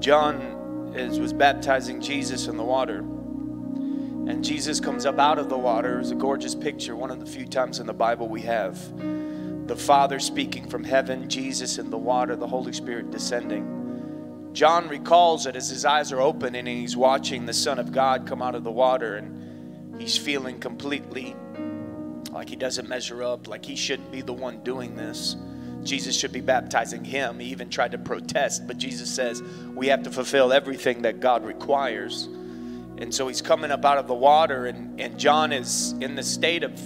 John is, was baptizing Jesus in the water. And Jesus comes up out of the water. It's a gorgeous picture, one of the few times in the Bible we have. The Father speaking from heaven, Jesus in the water, the Holy Spirit descending. John recalls it as his eyes are open and he's watching the Son of God come out of the water and he's feeling completely like he doesn't measure up, like he shouldn't be the one doing this. Jesus should be baptizing him. He even tried to protest, but Jesus says we have to fulfill everything that God requires. And so he's coming up out of the water, and, and John is in the state of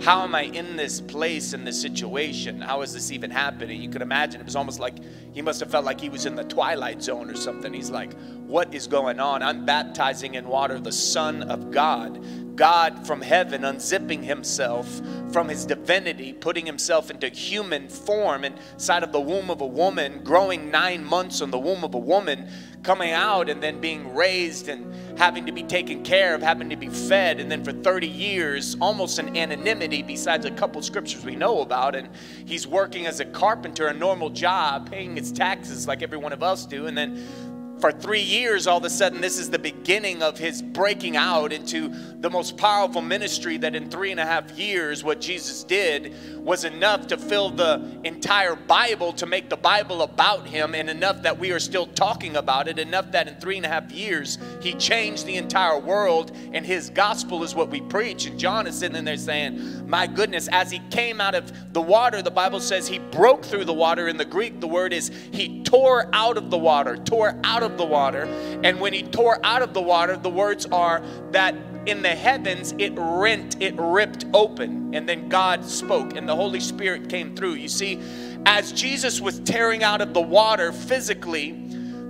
how am I in this place, in this situation? How is this even happening? You could imagine it was almost like he must have felt like he was in the twilight zone or something. He's like, What is going on? I'm baptizing in water the Son of God. God from heaven unzipping himself from his divinity, putting himself into human form inside of the womb of a woman, growing nine months in the womb of a woman, coming out and then being raised and having to be taken care of, having to be fed, and then for 30 years, almost in anonymity, besides a couple scriptures we know about. And he's working as a carpenter, a normal job, paying his taxes like every one of us do, and then for three years, all of a sudden, this is the beginning of his breaking out into the most powerful ministry that in three and a half years, what Jesus did was enough to fill the entire Bible, to make the Bible about him, and enough that we are still talking about it, enough that in three and a half years, he changed the entire world, and his gospel is what we preach. And John is sitting there saying, My goodness, as he came out of the water, the Bible says he broke through the water. In the Greek, the word is he tore out of the water, tore out of of the water. And when he tore out of the water, the words are that in the heavens it rent, it ripped open. And then God spoke and the Holy Spirit came through. You see, as Jesus was tearing out of the water physically,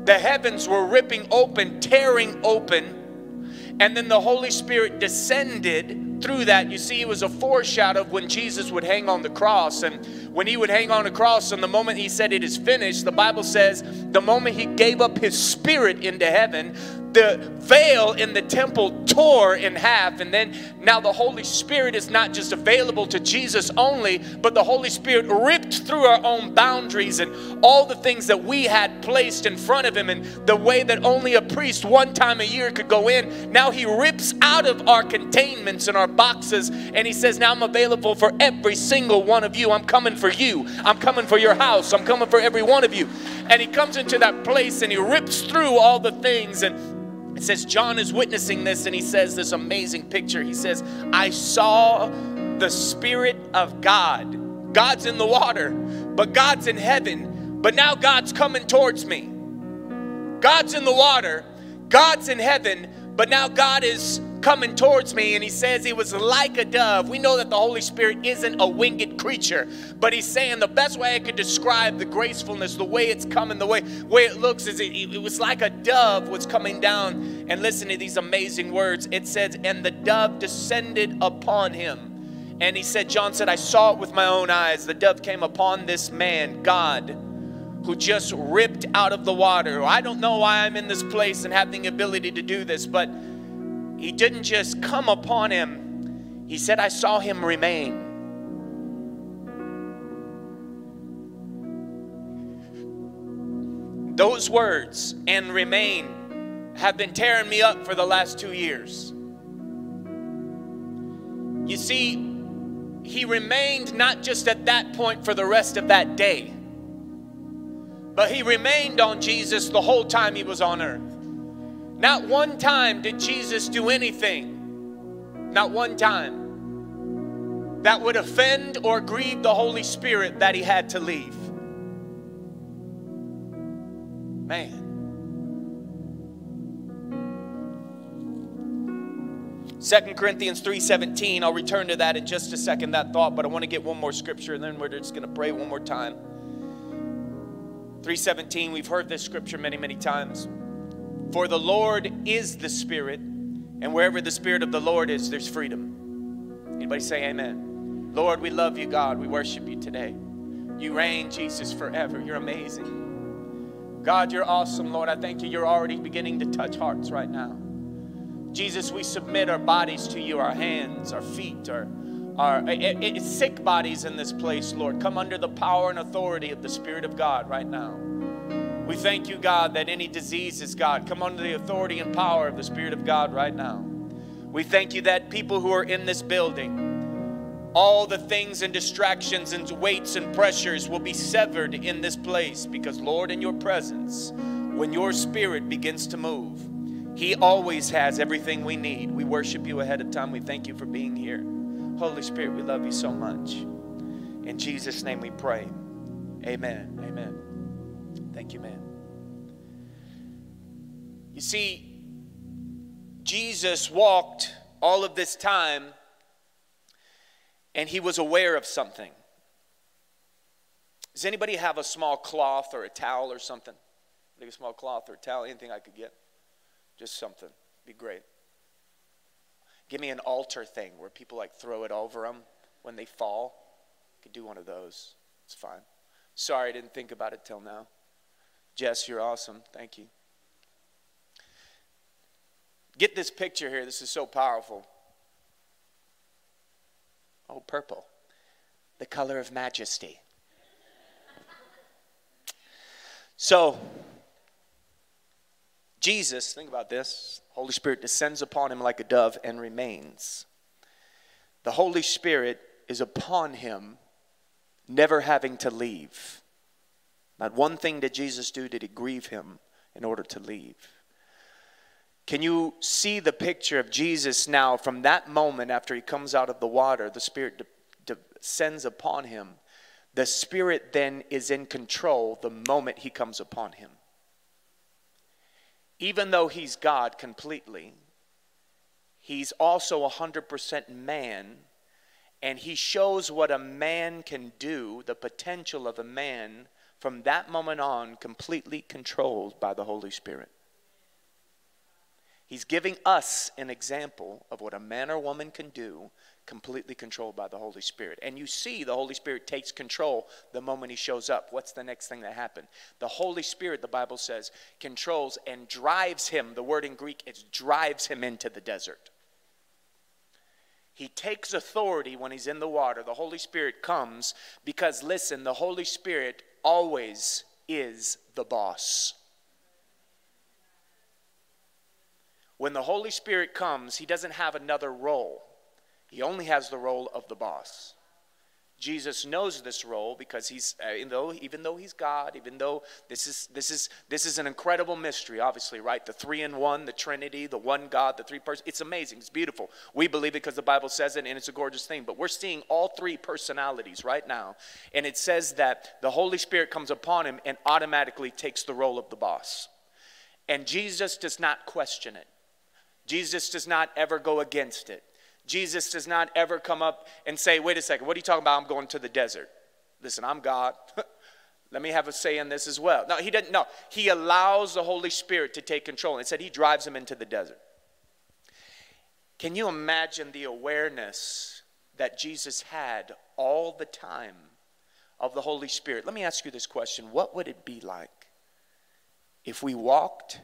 the heavens were ripping open, tearing open. And then the Holy Spirit descended through that, you see, it was a foreshadow of when Jesus would hang on the cross. And when he would hang on the cross, and the moment he said it is finished, the Bible says the moment he gave up his spirit into heaven, the veil in the temple tore in half. And then now the Holy Spirit is not just available to Jesus only, but the Holy Spirit ripped through our own boundaries and all the things that we had placed in front of him and the way that only a priest one time a year could go in. Now he rips out of our containments and our boxes and he says, Now I'm available for every single one of you. I'm coming for you. I'm coming for your house. I'm coming for every one of you. And he comes into that place and he rips through all the things and it says John is witnessing this and he says this amazing picture. He says, I saw the Spirit of God. God's in the water, but God's in heaven. But now God's coming towards me. God's in the water, God's in heaven, but now God is coming towards me and he says he was like a dove. We know that the Holy Spirit isn't a winged creature, but he's saying the best way I could describe the gracefulness, the way it's coming, the way, way it looks is it, it was like a dove was coming down. And listen to these amazing words. It says, and the dove descended upon him. And he said, John said, I saw it with my own eyes. The dove came upon this man, God, who just ripped out of the water. I don't know why I'm in this place and have the ability to do this, but he didn't just come upon him, he said, I saw him remain. Those words and remain have been tearing me up for the last two years. You see, he remained not just at that point for the rest of that day, but he remained on Jesus the whole time he was on earth. Not one time did Jesus do anything, not one time, that would offend or grieve the Holy Spirit that he had to leave. Man. Second Corinthians 3:17. I'll return to that in just a second, that thought, but I want to get one more scripture and then we're just going to pray one more time. 3:17, we've heard this scripture many, many times. For the Lord is the Spirit, and wherever the Spirit of the Lord is, there's freedom. Anybody say amen? Lord, we love you, God. We worship you today. You reign, Jesus, forever. You're amazing. God, you're awesome, Lord. I thank you. You're already beginning to touch hearts right now. Jesus, we submit our bodies to you, our hands, our feet, our, our it, it, sick bodies in this place, Lord. Come under the power and authority of the Spirit of God right now. We thank you, God, that any diseases, God, come under the authority and power of the Spirit of God right now. We thank you that people who are in this building, all the things and distractions and weights and pressures will be severed in this place because, Lord, in your presence, when your spirit begins to move, He always has everything we need. We worship you ahead of time. We thank you for being here. Holy Spirit, we love you so much. In Jesus' name we pray. Amen. Amen. Thank you, man. You see, Jesus walked all of this time and he was aware of something. Does anybody have a small cloth or a towel or something? Like a small cloth or a towel, anything I could get? Just something. Be great. Give me an altar thing where people like throw it over them when they fall. could do one of those. It's fine. Sorry I didn't think about it till now. Jess, you're awesome. Thank you. Get this picture here. This is so powerful. Oh, purple. The color of majesty. So, Jesus, think about this. Holy Spirit descends upon him like a dove and remains. The Holy Spirit is upon him, never having to leave. Not one thing did Jesus do did he grieve him in order to leave. Can you see the picture of Jesus now from that moment after he comes out of the water? The Spirit descends upon him. The Spirit then is in control the moment he comes upon him. Even though he's God completely, he's also 100% man, and he shows what a man can do, the potential of a man, from that moment on, completely controlled by the Holy Spirit. He's giving us an example of what a man or woman can do completely controlled by the Holy Spirit. And you see the Holy Spirit takes control the moment he shows up. What's the next thing that happened? The Holy Spirit, the Bible says, controls and drives him. The word in Greek is drives him into the desert. He takes authority when he's in the water. The Holy Spirit comes because, listen, the Holy Spirit always is the boss. When the Holy Spirit comes, he doesn't have another role, he only has the role of the boss. Jesus knows this role because he's uh, even though even though he's God, even though this is this is this is an incredible mystery, obviously, right? The three in one, the Trinity, the one God, the three persons. It's amazing. It's beautiful. We believe it because the Bible says it, and it's a gorgeous thing. But we're seeing all three personalities right now, and it says that the Holy Spirit comes upon him and automatically takes the role of the boss, and Jesus does not question it. Jesus does not ever go against it. Jesus does not ever come up and say, wait a second, what are you talking about? I'm going to the desert. Listen, I'm God. Let me have a say in this as well. No, he doesn't. No, he allows the Holy Spirit to take control. It said he drives him into the desert. Can you imagine the awareness that Jesus had all the time of the Holy Spirit? Let me ask you this question What would it be like if we walked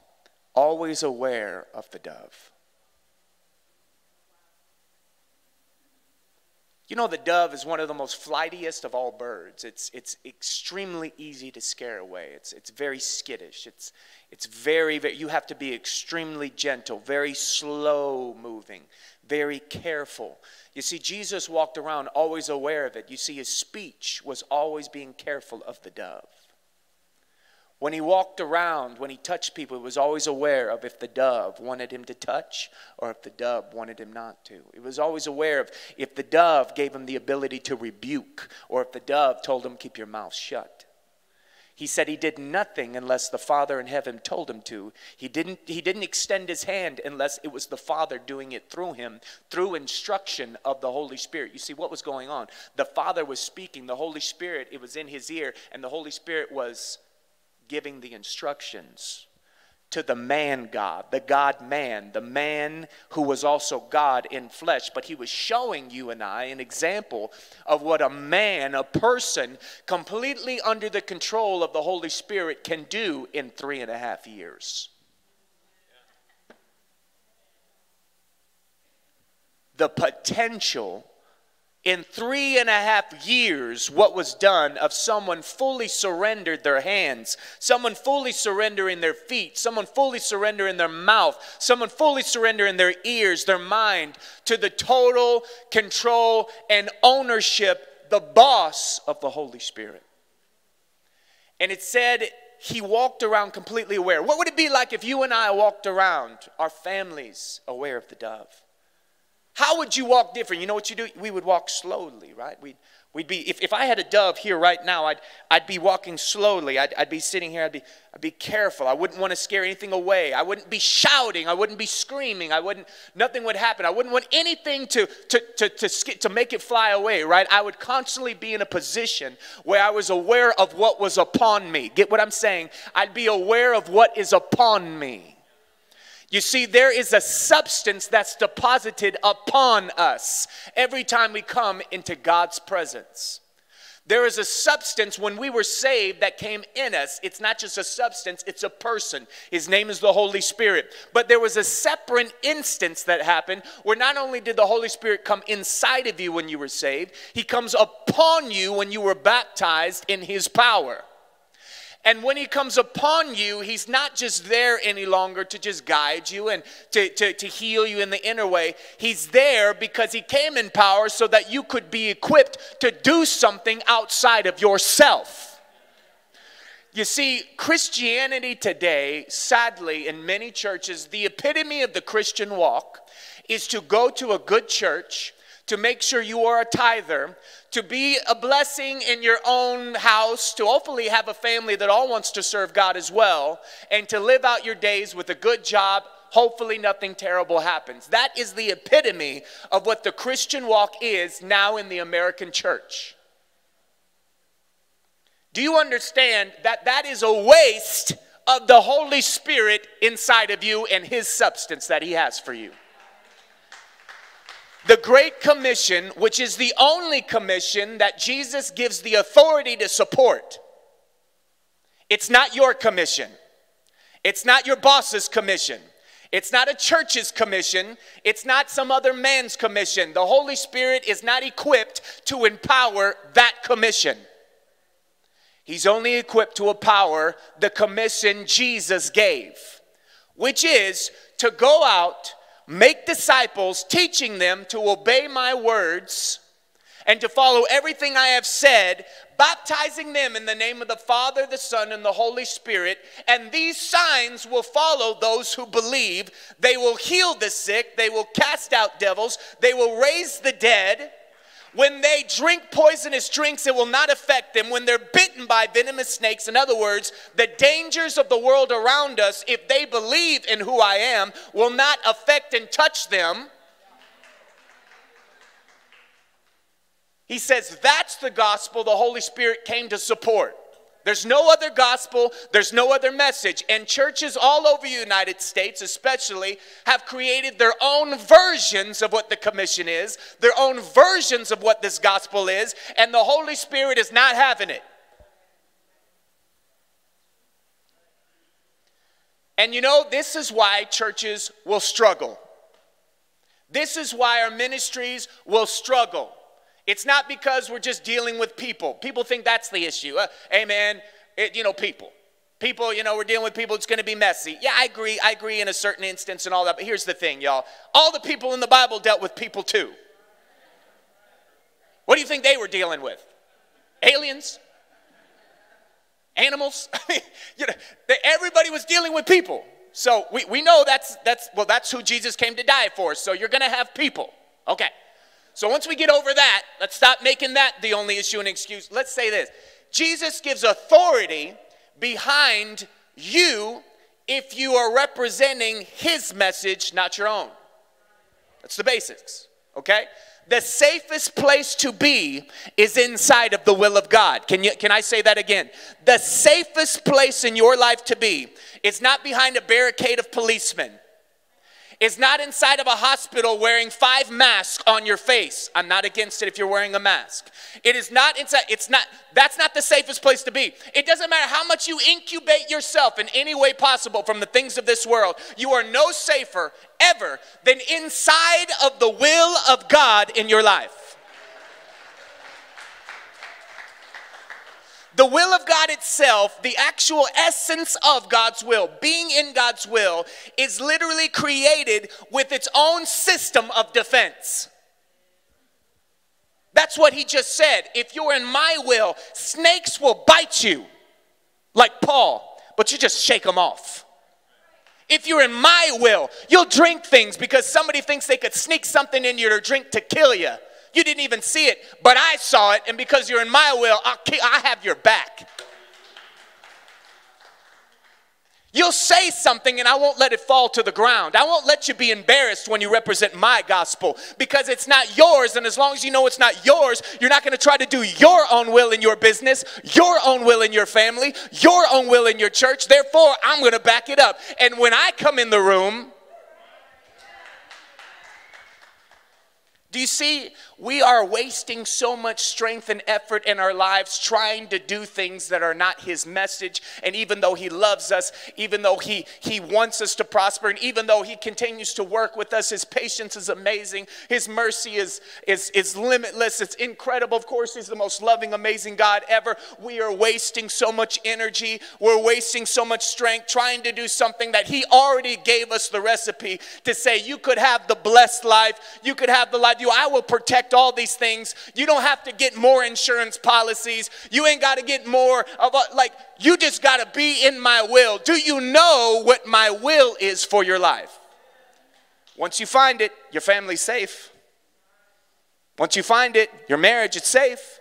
always aware of the dove? You know, the dove is one of the most flightiest of all birds. It's, it's extremely easy to scare away. It's, it's very skittish. It's, it's very, very, you have to be extremely gentle, very slow moving, very careful. You see, Jesus walked around always aware of it. You see, his speech was always being careful of the dove. When he walked around, when he touched people, he was always aware of if the dove wanted him to touch or if the dove wanted him not to. He was always aware of if the dove gave him the ability to rebuke or if the dove told him, keep your mouth shut. He said he did nothing unless the Father in heaven told him to. He didn't, he didn't extend his hand unless it was the Father doing it through him, through instruction of the Holy Spirit. You see what was going on? The Father was speaking, the Holy Spirit, it was in his ear, and the Holy Spirit was giving the instructions to the man God, the God man, the man who was also God in flesh. But he was showing you and I an example of what a man, a person, completely under the control of the Holy Spirit can do in three and a half years. The potential in three and a half years what was done of someone fully surrendered their hands, someone fully surrendering their feet, someone fully surrendering their mouth, someone fully surrendering their ears, their mind to the total control and ownership, the boss of the Holy Spirit. And it said he walked around completely aware. What would it be like if you and I walked around, our families, aware of the dove? How would you walk different? You know what you do? We would walk slowly, right? We'd, we'd be, if, if I had a dove here right now, I'd, I'd be walking slowly. I'd, I'd be sitting here, I'd be, I'd be careful. I wouldn't want to scare anything away. I wouldn't be shouting. I wouldn't be screaming. I wouldn't, nothing would happen. I wouldn't want anything to, to, to, to, to, to make it fly away, right? I would constantly be in a position where I was aware of what was upon me. Get what I'm saying? I'd be aware of what is upon me. You see, there is a substance that's deposited upon us every time we come into God's presence. There is a substance when we were saved that came in us. It's not just a substance, it's a person. His name is the Holy Spirit. But there was a separate instance that happened where not only did the Holy Spirit come inside of you when you were saved, He comes upon you when you were baptized in His power. And when he comes upon you, he's not just there any longer to just guide you and to, to, to heal you in the inner way. He's there because he came in power so that you could be equipped to do something outside of yourself. You see, Christianity today, sadly, in many churches, the epitome of the Christian walk is to go to a good church, to make sure you are a tither, to be a blessing in your own house, to hopefully have a family that all wants to serve God as well, and to live out your days with a good job. Hopefully, nothing terrible happens. That is the epitome of what the Christian walk is now in the American church. Do you understand that that is a waste of the Holy Spirit inside of you and His substance that He has for you? The Great Commission, which is the only commission that Jesus gives the authority to support. It's not your commission. It's not your boss's commission. It's not a church's commission. It's not some other man's commission. The Holy Spirit is not equipped to empower that commission. He's only equipped to empower the commission Jesus gave, which is to go out make disciples, teaching them to obey my words and to follow everything I have said, baptizing them in the name of the Father, the Son, and the Holy Spirit. And these signs will follow those who believe. They will heal the sick, they will cast out devils, they will raise the dead. When they drink poisonous drinks, it will not affect them. When they're bitten by venomous snakes, in other words, the dangers of the world around us, if they believe in who I am, will not affect and touch them. He says that's the gospel the Holy Spirit came to support. There's no other gospel, there's no other message. And churches all over the United States, especially, have created their own versions of what the commission is, their own versions of what this gospel is, and the Holy Spirit is not having it. And you know, this is why churches will struggle. This is why our ministries will struggle. It's not because we're just dealing with people. People think that's the issue. Uh, amen. It, you know, people. People, you know, we're dealing with people, it's going to be messy. Yeah, I agree. I agree in a certain instance and all that. But here's the thing, y'all. All the people in the Bible dealt with people too. What do you think they were dealing with? Aliens? Animals? you know, they, everybody was dealing with people. So we, we know that's, that's, well, that's who Jesus came to die for. So you're going to have people. Okay. So once we get over that, let's stop making that the only issue and excuse. Let's say this Jesus gives authority behind you if you are representing his message, not your own. That's the basics, okay? The safest place to be is inside of the will of God. Can, you, can I say that again? The safest place in your life to be is not behind a barricade of policemen is not inside of a hospital wearing five masks on your face. I'm not against it if you're wearing a mask. It is not inside, it's not, that's not the safest place to be. It doesn't matter how much you incubate yourself in any way possible from the things of this world. You are no safer ever than inside of the will of God in your life. The will of God itself, the actual essence of God's will, being in God's will, is literally created with its own system of defense. That's what he just said. If you're in my will, snakes will bite you, like Paul, but you just shake them off. If you're in my will, you'll drink things because somebody thinks they could sneak something in your drink to kill you. You didn't even see it, but I saw it, and because you're in my will, I'll, I have your back. You'll say something and I won't let it fall to the ground. I won't let you be embarrassed when you represent my gospel because it's not yours. And as long as you know it's not yours, you're not going to try to do your own will in your business, your own will in your family, your own will in your church. Therefore, I'm going to back it up. And when I come in the room, Do you see? We are wasting so much strength and effort in our lives trying to do things that are not His message. And even though He loves us, even though He, he wants us to prosper, and even though He continues to work with us, His patience is amazing, His mercy is, is, is limitless, it's incredible. Of course, He's the most loving, amazing God ever. We are wasting so much energy, we're wasting so much strength trying to do something that He already gave us the recipe to say, You could have the blessed life, you could have the life you, I will protect all these things. You don't have to get more insurance policies. You ain't got to get more of a, like, you just got to be in my will. Do you know what my will is for your life? Once you find it, your family's safe. Once you find it, your marriage is safe.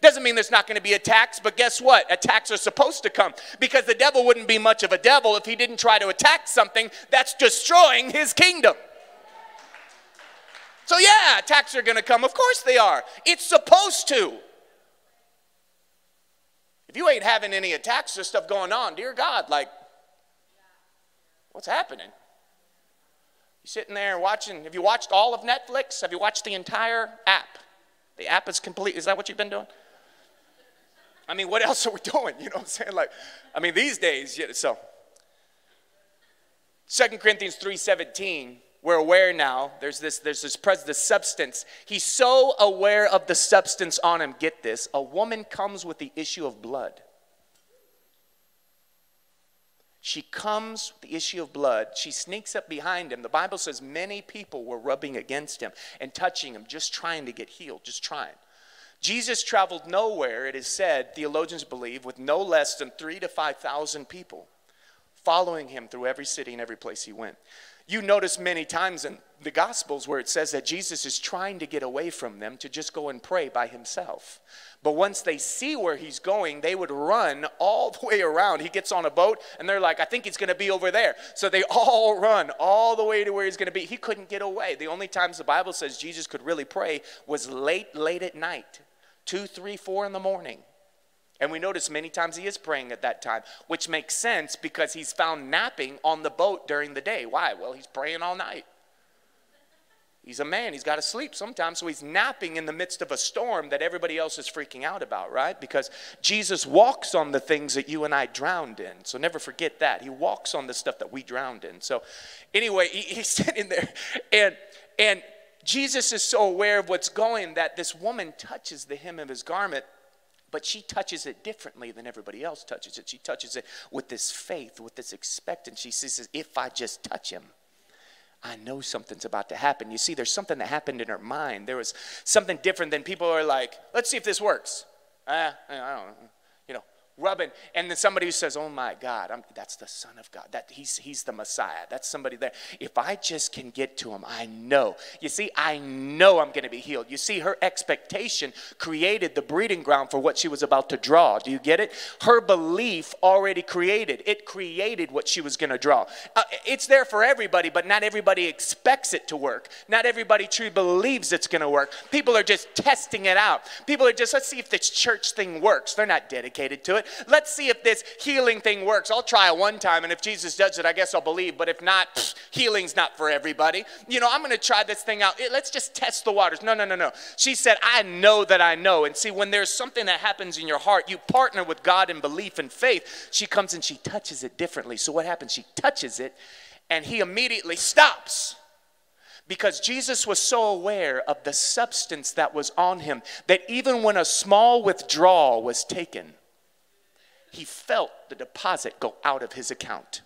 Doesn't mean there's not going to be attacks, but guess what? Attacks are supposed to come because the devil wouldn't be much of a devil if he didn't try to attack something that's destroying his kingdom. So, yeah, attacks are going to come. Of course they are. It's supposed to. If you ain't having any attacks or stuff going on, dear God, like, what's happening? You sitting there watching, have you watched all of Netflix? Have you watched the entire app? The app is complete. Is that what you've been doing? I mean, what else are we doing? You know what I'm saying? Like, I mean, these days, yeah, so. 2 Corinthians 3.17 we're aware now there's this there's this pres the substance. He's so aware of the substance on him. Get this a woman comes with the issue of blood. She comes with the issue of blood. She sneaks up behind him. The bible says many people were rubbing against him and touching him just trying to get healed just trying. Jesus traveled nowhere it is said theologians believe with no less than three to five thousand people following him through every city and every place he went you notice many times in the Gospels where it says that Jesus is trying to get away from them to just go and pray by himself. But once they see where he's going, they would run all the way around. He gets on a boat and they're like, I think he's going to be over there. So they all run all the way to where he's going to be. He couldn't get away. The only times the Bible says Jesus could really pray was late, late at night two, three, four in the morning. And we notice many times he is praying at that time, which makes sense because he's found napping on the boat during the day. Why? Well, he's praying all night. He's a man, he's got to sleep sometimes, so he's napping in the midst of a storm that everybody else is freaking out about, right? Because Jesus walks on the things that you and I drowned in. So never forget that. He walks on the stuff that we drowned in. So anyway, he, he's sitting there and and Jesus is so aware of what's going that this woman touches the hem of his garment but she touches it differently than everybody else touches it. She touches it with this faith, with this expectancy. She says, If I just touch him, I know something's about to happen. You see, there's something that happened in her mind. There was something different than people are like, Let's see if this works. Uh, I don't know rubbing. And then somebody who says oh my god I'm, that's the son of god. That he's he's the messiah. That's somebody there. If i just can get to him i know. You see i know i'm going to be healed. You see her expectation created the breeding ground for what she was about to draw. Do you get it? Her belief already created. It created what she was going to draw. Uh, it's there for everybody but not everybody expects it to work. Not everybody truly believes it's going to work. People are just testing it out. People are just let's see if this church thing works. They're not dedicated to it Let's see if this healing thing works. I'll try it one time, and if Jesus does it, I guess I'll believe. But if not, healing's not for everybody. You know, I'm going to try this thing out. Let's just test the waters. No, no, no, no. She said, I know that I know. And see, when there's something that happens in your heart, you partner with God in belief and faith. She comes and she touches it differently. So what happens? She touches it, and he immediately stops because Jesus was so aware of the substance that was on him that even when a small withdrawal was taken, he felt the deposit go out of his account.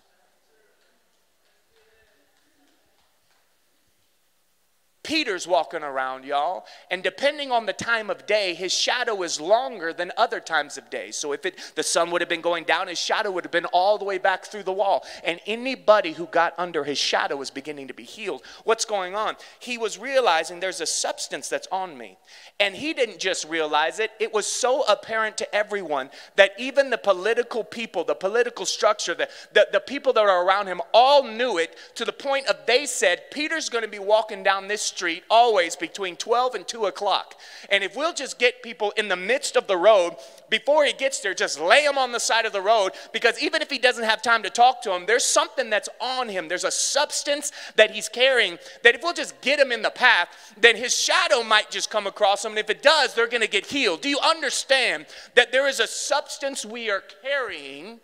Peter's walking around, y'all, and depending on the time of day, his shadow is longer than other times of day. So if it, the sun would have been going down, his shadow would have been all the way back through the wall. And anybody who got under his shadow was beginning to be healed. What's going on? He was realizing there's a substance that's on me. And he didn't just realize it, it was so apparent to everyone that even the political people, the political structure, the, the, the people that are around him all knew it to the point of they said, Peter's going to be walking down this street always between 12 and 2 o'clock. And if we'll just get people in the midst of the road, before he gets there, just lay him on the side of the road because even if he doesn't have time to talk to him, there's something that's on him. There's a substance that he's carrying that if we'll just get him in the path, then his shadow might just come across him. And if it does, they're going to get healed. Do you understand that there is a substance we are carrying,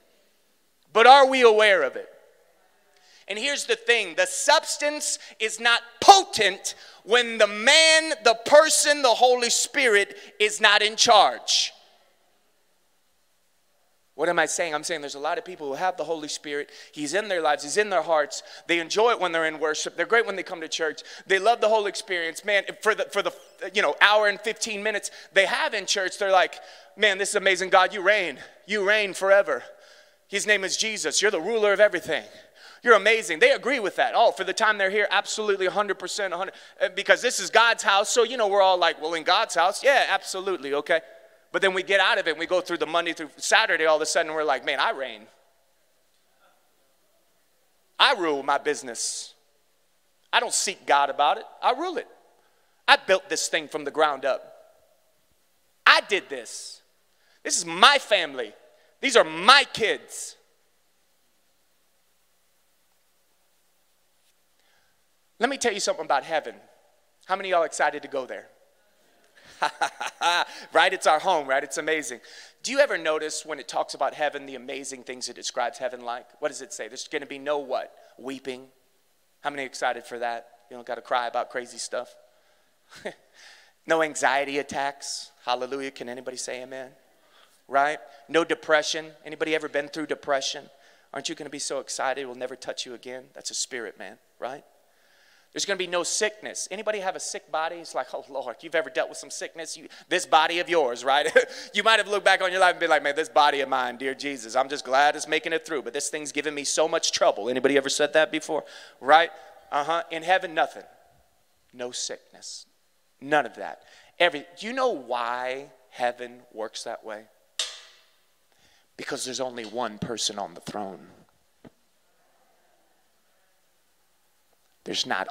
but are we aware of it? And here's the thing the substance is not potent when the man, the person, the Holy Spirit is not in charge. What am I saying? I'm saying there's a lot of people who have the Holy Spirit. He's in their lives, He's in their hearts. They enjoy it when they're in worship. They're great when they come to church. They love the whole experience. Man, for the, for the you know, hour and 15 minutes they have in church, they're like, man, this is amazing. God, you reign. You reign forever. His name is Jesus. You're the ruler of everything. You're amazing. They agree with that. Oh, for the time they're here, absolutely 100%, 100 uh, because this is God's house. So, you know, we're all like, well, in God's house, yeah, absolutely, okay. But then we get out of it and we go through the Monday through Saturday, all of a sudden we're like, man, I reign. I rule my business. I don't seek God about it, I rule it. I built this thing from the ground up. I did this. This is my family. These are my kids. Let me tell you something about heaven. How many y'all excited to go there? right? It's our home, right? It's amazing. Do you ever notice when it talks about heaven, the amazing things it describes heaven like? What does it say? There's going to be no what? Weeping. How many excited for that? You don't got to cry about crazy stuff. no anxiety attacks. Hallelujah. Can anybody say amen? Right? No depression. Anybody ever been through depression? Aren't you going to be so excited it will never touch you again? That's a spirit, man, right? There's going to be no sickness. Anybody have a sick body? It's like, oh Lord, you've ever dealt with some sickness? You, this body of yours, right? you might have looked back on your life and been like, man, this body of mine, dear Jesus, I'm just glad it's making it through, but this thing's giving me so much trouble. Anybody ever said that before? Right? Uh-huh. In heaven, nothing. No sickness. None of that. Every, do you know why heaven works that way? Because there's only one person on the throne. There's not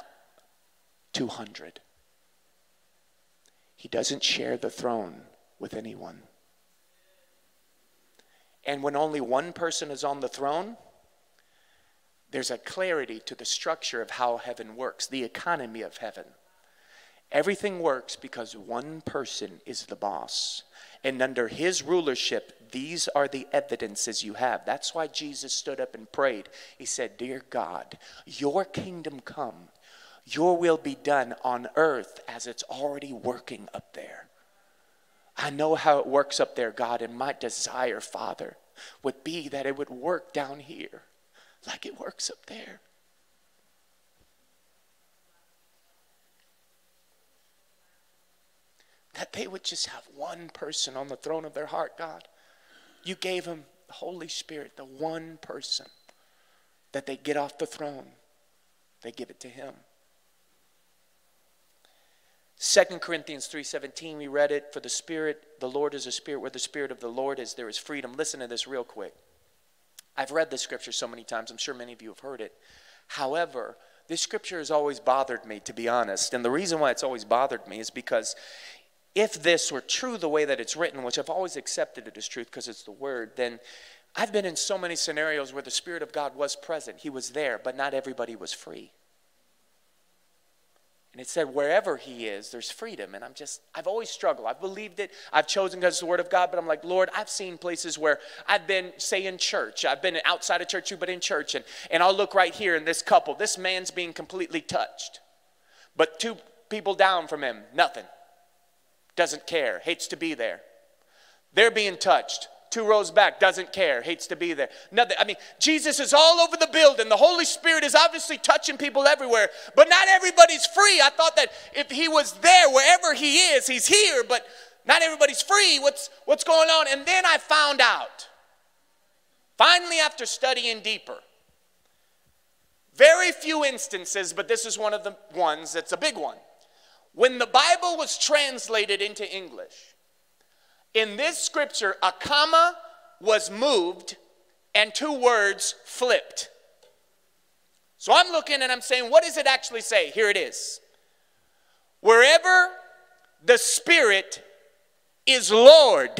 200. He doesn't share the throne with anyone. And when only one person is on the throne, there's a clarity to the structure of how heaven works, the economy of heaven. Everything works because one person is the boss. And under his rulership, these are the evidences you have. That's why Jesus stood up and prayed. He said, Dear God, your kingdom come your will be done on earth as it's already working up there. I know how it works up there, God, and my desire, Father, would be that it would work down here like it works up there. That they would just have one person on the throne of their heart, God. You gave them the Holy Spirit, the one person that they get off the throne, they give it to Him. Second Corinthians 3:17 we read it for the spirit the Lord is a spirit where the spirit of the Lord is there is freedom. Listen to this real quick. I've read this scripture so many times. I'm sure many of you have heard it. However, this scripture has always bothered me to be honest. And the reason why it's always bothered me is because if this were true the way that it's written, which I've always accepted it as truth because it's the word, then I've been in so many scenarios where the spirit of God was present. He was there, but not everybody was free. And it said, wherever he is, there's freedom. And I'm just, I've always struggled. I've believed it. I've chosen because it's the word of God. But I'm like, Lord, I've seen places where I've been, say, in church. I've been outside of church too, but in church. And, and I'll look right here in this couple. This man's being completely touched. But two people down from him, nothing. Doesn't care. Hates to be there. They're being touched. Two rows back, doesn't care, hates to be there. Nothing. I mean, Jesus is all over the building. The Holy Spirit is obviously touching people everywhere, but not everybody's free. I thought that if he was there, wherever he is, he's here, but not everybody's free. What's, what's going on? And then I found out, finally, after studying deeper, very few instances, but this is one of the ones that's a big one. When the Bible was translated into English, in this scripture, a comma was moved and two words flipped. So I'm looking and I'm saying, what does it actually say? Here it is. Wherever the Spirit is Lord,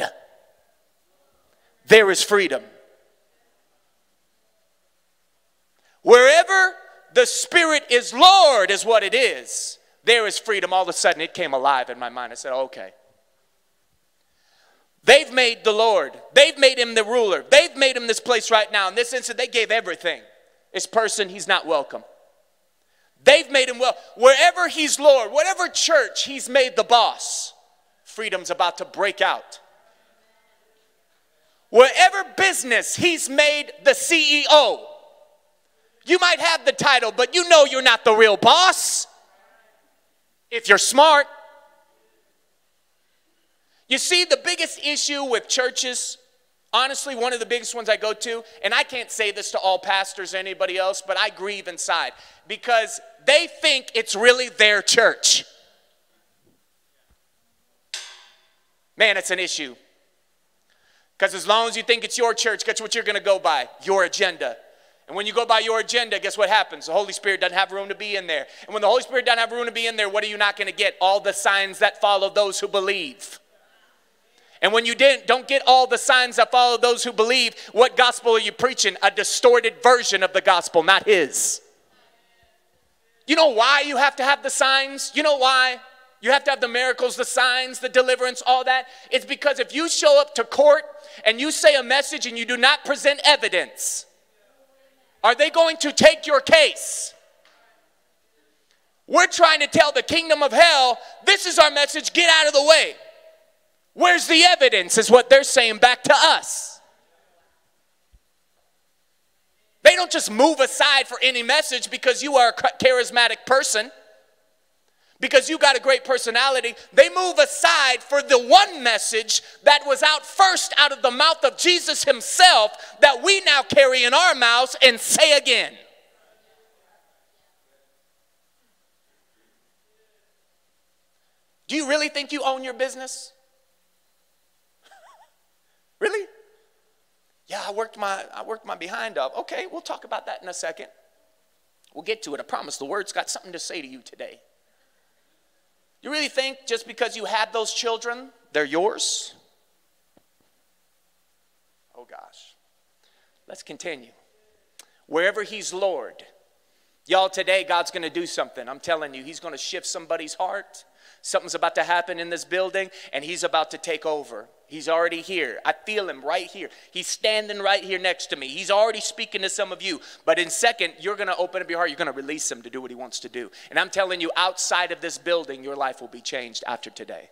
there is freedom. Wherever the Spirit is Lord, is what it is, there is freedom. All of a sudden, it came alive in my mind. I said, okay. They've made the Lord. They've made him the ruler. They've made him this place right now. In this instance, they gave everything. This person, he's not welcome. They've made him well. Wherever he's Lord, whatever church he's made the boss, freedom's about to break out. Wherever business he's made the CEO, you might have the title, but you know you're not the real boss if you're smart. You see, the biggest issue with churches, honestly, one of the biggest ones I go to, and I can't say this to all pastors or anybody else, but I grieve inside because they think it's really their church. Man, it's an issue. Because as long as you think it's your church, guess what you're going to go by? Your agenda. And when you go by your agenda, guess what happens? The Holy Spirit doesn't have room to be in there. And when the Holy Spirit doesn't have room to be in there, what are you not going to get? All the signs that follow those who believe. And when you didn't, don't get all the signs that follow those who believe, what gospel are you preaching? A distorted version of the gospel, not his. You know why you have to have the signs? You know why? You have to have the miracles, the signs, the deliverance, all that. It's because if you show up to court and you say a message and you do not present evidence, are they going to take your case? We're trying to tell the kingdom of hell, this is our message, get out of the way. Where's the evidence, is what they're saying back to us. They don't just move aside for any message because you are a charismatic person, because you got a great personality. They move aside for the one message that was out first out of the mouth of Jesus Himself that we now carry in our mouths and say again. Do you really think you own your business? Really? Yeah, I worked my I worked my behind up. Okay, we'll talk about that in a second. We'll get to it. I promise the word's got something to say to you today. You really think just because you had those children, they're yours? Oh gosh. Let's continue. Wherever he's Lord, y'all, today God's going to do something. I'm telling you, he's going to shift somebody's heart. Something's about to happen in this building, and he's about to take over. He's already here. I feel him right here. He's standing right here next to me. He's already speaking to some of you. But in second, you're going to open up your heart. You're going to release him to do what he wants to do. And I'm telling you, outside of this building, your life will be changed after today.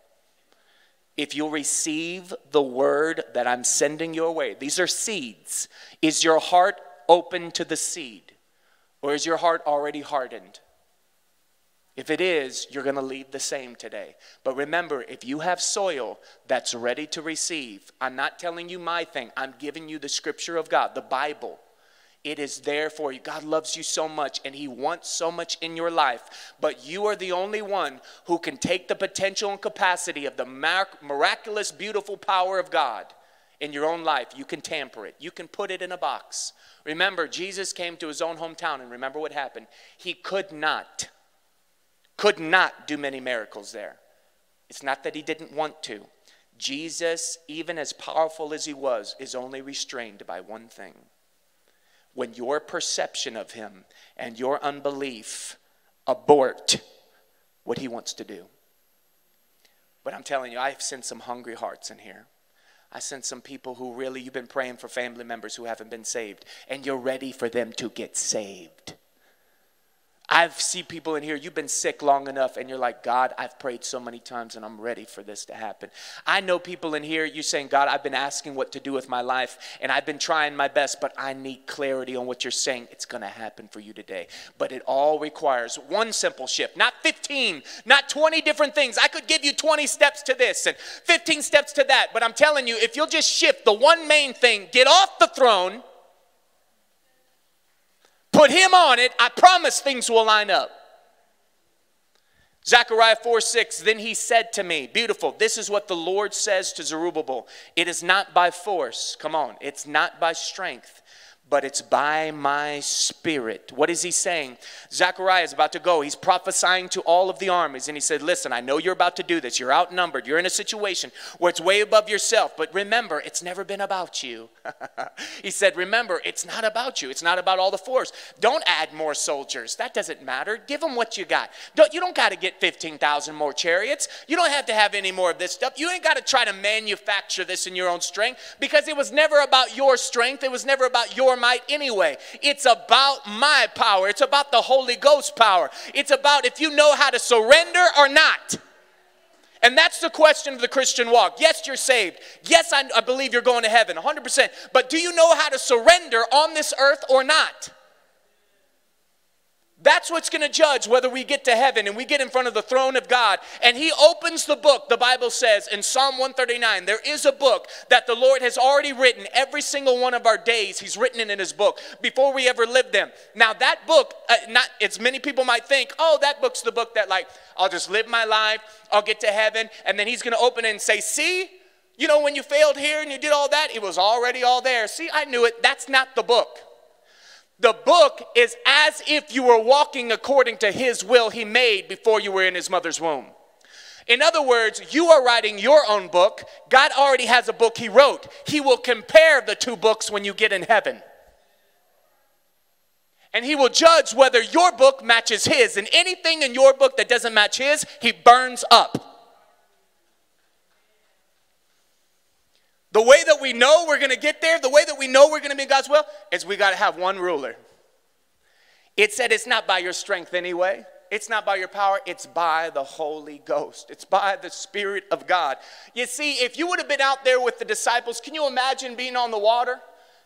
If you'll receive the word that I'm sending your way, these are seeds. Is your heart open to the seed? Or is your heart already hardened? If it is, you're going to leave the same today. But remember, if you have soil that's ready to receive, I'm not telling you my thing, I'm giving you the scripture of God, the Bible. It is there for you. God loves you so much and He wants so much in your life. But you are the only one who can take the potential and capacity of the miraculous, beautiful power of God in your own life. You can tamper it, you can put it in a box. Remember, Jesus came to His own hometown, and remember what happened. He could not could not do many miracles there. It's not that he didn't want to. Jesus, even as powerful as he was, is only restrained by one thing. When your perception of him and your unbelief abort what he wants to do. But I'm telling you, I've sent some hungry hearts in here. I sent some people who really, you've been praying for family members who haven't been saved, and you're ready for them to get saved. I see people in here, you've been sick long enough, and you're like, God, I've prayed so many times and I'm ready for this to happen. I know people in here, you're saying, God, I've been asking what to do with my life, and I've been trying my best, but I need clarity on what you're saying. It's going to happen for you today. But it all requires one simple shift, not 15, not 20 different things. I could give you 20 steps to this and 15 steps to that, but I'm telling you, if you'll just shift the one main thing, get off the throne Put him on it. I promise things will line up. Zechariah 4 6, then he said to me, Beautiful, this is what the Lord says to Zerubbabel. It is not by force, come on, it's not by strength, but it's by my spirit. What is he saying? Zechariah is about to go. He's prophesying to all of the armies, and he said, Listen, I know you're about to do this. You're outnumbered. You're in a situation where it's way above yourself, but remember, it's never been about you. he said, Remember, it's not about you. It's not about all the force. Don't add more soldiers. That doesn't matter. Give them what you got. Don't, you don't got to get 15,000 more chariots. You don't have to have any more of this stuff. You ain't got to try to manufacture this in your own strength because it was never about your strength. It was never about your might anyway. It's about my power. It's about the Holy Ghost power. It's about if you know how to surrender or not. And that's the question of the Christian walk. Yes, you're saved. Yes, I, I, believe you're going to heaven, 100%. But do you know how to surrender on this earth or not? That's what's going to judge whether we get to heaven and we get in front of the throne of God. And He opens the book, the Bible says in Psalm 139, there is a book that the Lord has already written every single one of our days. He's written it in His book before we ever lived them. Now, that book, uh, not as many people might think, oh, that book's the book that, like, I'll just live my life, I'll get to heaven, and then He's going to open it and say, see, you know, when you failed here and you did all that, it was already all there. See, I knew it. That's not the book. The book is as if you were walking according to his will he made before you were in his mother's womb. In other words, you are writing your own book. God already has a book he wrote. He will compare the two books when you get in heaven. And he will judge whether your book matches his. And anything in your book that doesn't match his, he burns up. The way that we know we're going to get there, the way that we know we're going to be God's will, is we got to have one ruler. It said it's not by your strength anyway. It's not by your power, it's by the Holy Ghost. It's by the Spirit of God. You see, if you would have been out there with the disciples, can you imagine being on the water?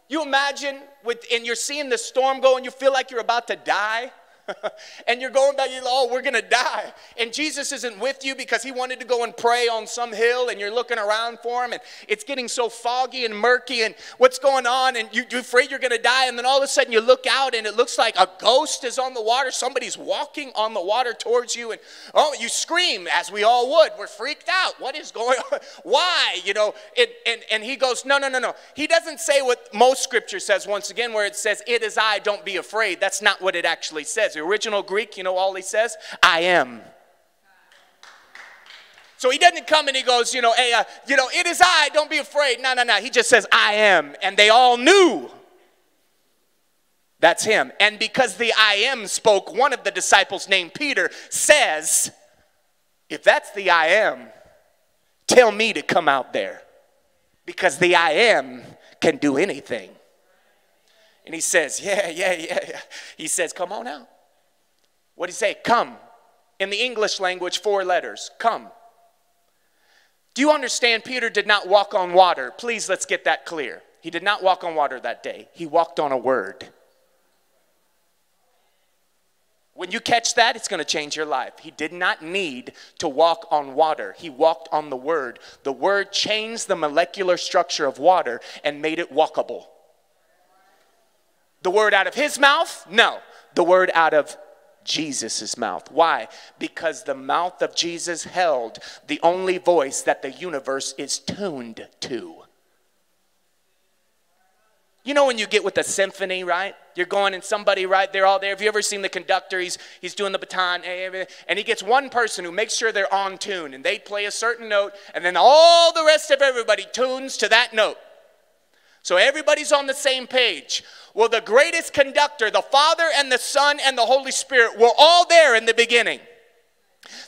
You imagine with and you're seeing the storm go and you feel like you're about to die? and you're going back, you're like, oh, we're going to die. And Jesus isn't with you because he wanted to go and pray on some hill, and you're looking around for him, and it's getting so foggy and murky, and what's going on, and you, are afraid you're going to die. And then all of a sudden you look out, and it looks like a ghost is on the water. Somebody's walking on the water towards you, and oh, you scream, as we all would. We're freaked out. What is going on? Why? You know, it, and, and he goes, no, no, no, no. He doesn't say what most scripture says, once again, where it says, it is I, don't be afraid. That's not what it actually says the original Greek, you know, all he says, I am. So he doesn't come and he goes, you know, hey, uh, you know, it is I, don't be afraid. No, no, no. He just says, I am. And they all knew that's him. And because the I am spoke, one of the disciples named Peter says, if that's the I am, tell me to come out there. Because the I am can do anything. And he says, yeah, yeah, yeah, yeah. He says, come on out. What did he say? Come. In the English language, four letters. Come. Do you understand? Peter did not walk on water. Please, let's get that clear. He did not walk on water that day, he walked on a word. When you catch that, it's going to change your life. He did not need to walk on water. He walked on the word. The word changed the molecular structure of water and made it walkable. The word out of his mouth? No. The word out of Jesus' mouth. Why? Because the mouth of Jesus held the only voice that the universe is tuned to. You know when you get with a symphony, right? You're going and somebody, right? They're all there. Have you ever seen the conductor? He's, he's doing the baton, eh, and he gets one person who makes sure they're on tune, and they play a certain note, and then all the rest of everybody tunes to that note. So everybody's on the same page. Well, the greatest conductor, the Father and the Son and the Holy Spirit, were all there in the beginning.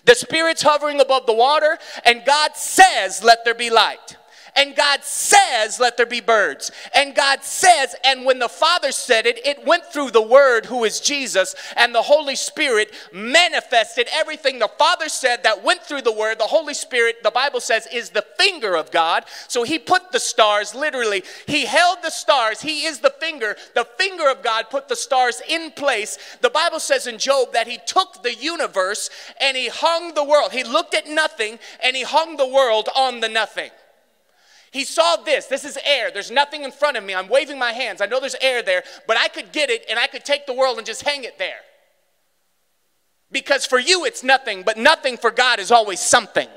The Spirit's hovering above the water, and God says, Let there be light. And God says, Let there be birds. And God says, and when the Father said it, it went through the Word, who is Jesus, and the Holy Spirit manifested everything the Father said that went through the Word. The Holy Spirit, the Bible says, is the finger of God. So He put the stars, literally, He held the stars. He is the finger. The finger of God put the stars in place. The Bible says in Job that He took the universe and He hung the world. He looked at nothing and He hung the world on the nothing. He saw this. This is air. There's nothing in front of me. I'm waving my hands. I know there's air there, but I could get it and I could take the world and just hang it there. Because for you it's nothing, but nothing for God is always something.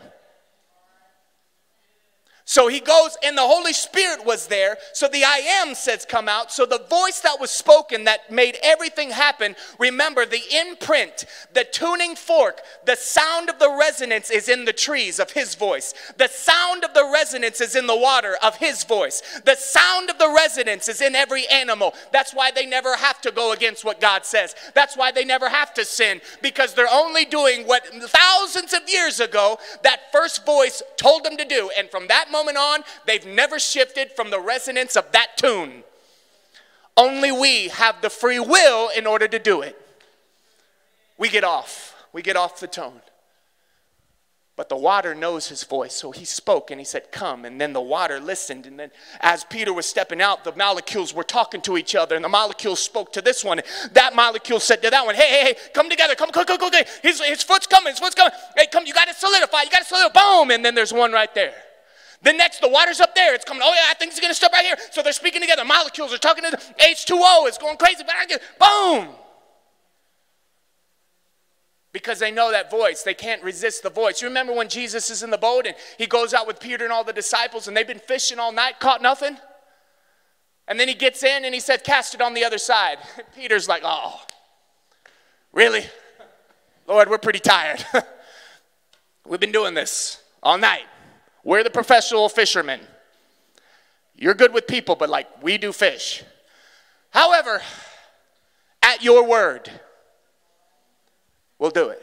So he goes, and the Holy Spirit was there. So the I am says, Come out. So the voice that was spoken that made everything happen, remember the imprint, the tuning fork, the sound of the resonance is in the trees of his voice. The sound of the resonance is in the water of his voice. The sound of the resonance is in every animal. That's why they never have to go against what God says. That's why they never have to sin because they're only doing what thousands of years ago that first voice told them to do. And from that moment on, they've never shifted from the resonance of that tune. Only we have the free will in order to do it. We get off. We get off the tone. But the water knows his voice, so he spoke and he said, Come. And then the water listened. And then, as Peter was stepping out, the molecules were talking to each other. And the molecules spoke to this one. That molecule said to that one, Hey, hey, hey, come together. Come, come, come, come. come. His, his foot's coming. His foot's coming. Hey, come, you got to solidify. You got to solidify. Boom. And then there's one right there. The next, the water's up there. It's coming. Oh, yeah, I think it's going to stop right here. So they're speaking together. Molecules are talking to the H2O. It's going crazy. But I get, boom. Because they know that voice. They can't resist the voice. You remember when Jesus is in the boat and he goes out with Peter and all the disciples and they've been fishing all night, caught nothing? And then he gets in and he said, Cast it on the other side. Peter's like, Oh, really? Lord, we're pretty tired. We've been doing this all night. We're the professional fishermen. You're good with people, but like we do fish. However, at your word, we'll do it.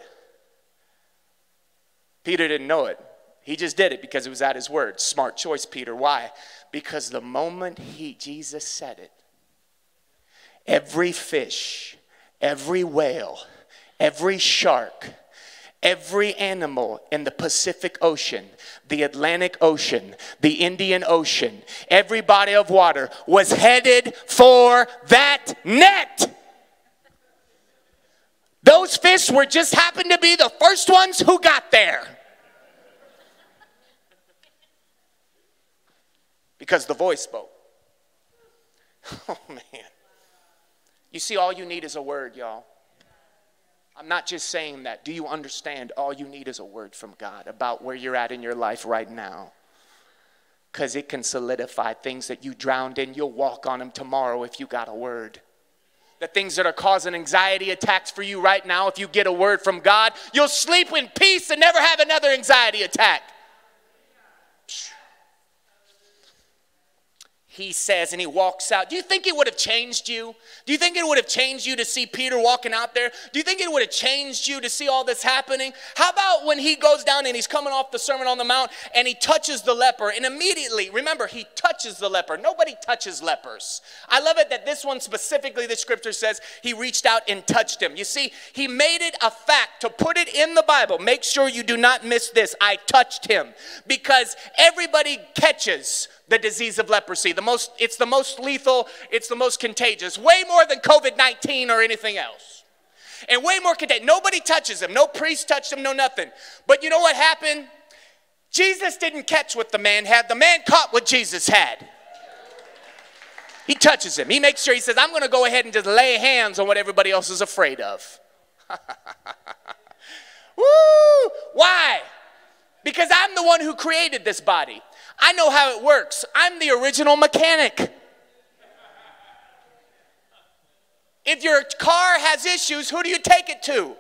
Peter didn't know it. He just did it because it was at his word. Smart choice, Peter. Why? Because the moment he Jesus said it, every fish, every whale, every shark, every animal in the Pacific Ocean, the Atlantic Ocean, the Indian Ocean, every body of water was headed for that net. Those fish were just happened to be the first ones who got there. Because the voice spoke. Oh man. You see, all you need is a word, y'all. I'm not just saying that. Do you understand? All you need is a word from God about where you're at in your life right now. Because it can solidify things that you drowned in. You'll walk on them tomorrow if you got a word. The things that are causing anxiety attacks for you right now, if you get a word from God, you'll sleep in peace and never have another anxiety attack. He says, and he walks out. Do you think it would have changed you? Do you think it would have changed you to see Peter walking out there? Do you think it would have changed you to see all this happening? How about when he goes down and he's coming off the Sermon on the Mount and he touches the leper, and immediately, remember, he touches the leper. Nobody touches lepers. I love it that this one specifically, the scripture says, he reached out and touched him. You see, he made it a fact to put it in the Bible. Make sure you do not miss this. I touched him because everybody catches the disease of leprosy. The most, it's the most lethal, it's the most contagious, way more than COVID 19 or anything else. And way more contagious. Nobody touches him. No priest touched him, no nothing. But you know what happened? Jesus didn't catch what the man had, the man caught what Jesus had. He touches him. He makes sure, he says, I'm going to go ahead and just lay hands on what everybody else is afraid of. Woo! Why? Because I'm the one who created this body. I know how it works. I'm the original mechanic. If your car has issues, who do you take it to?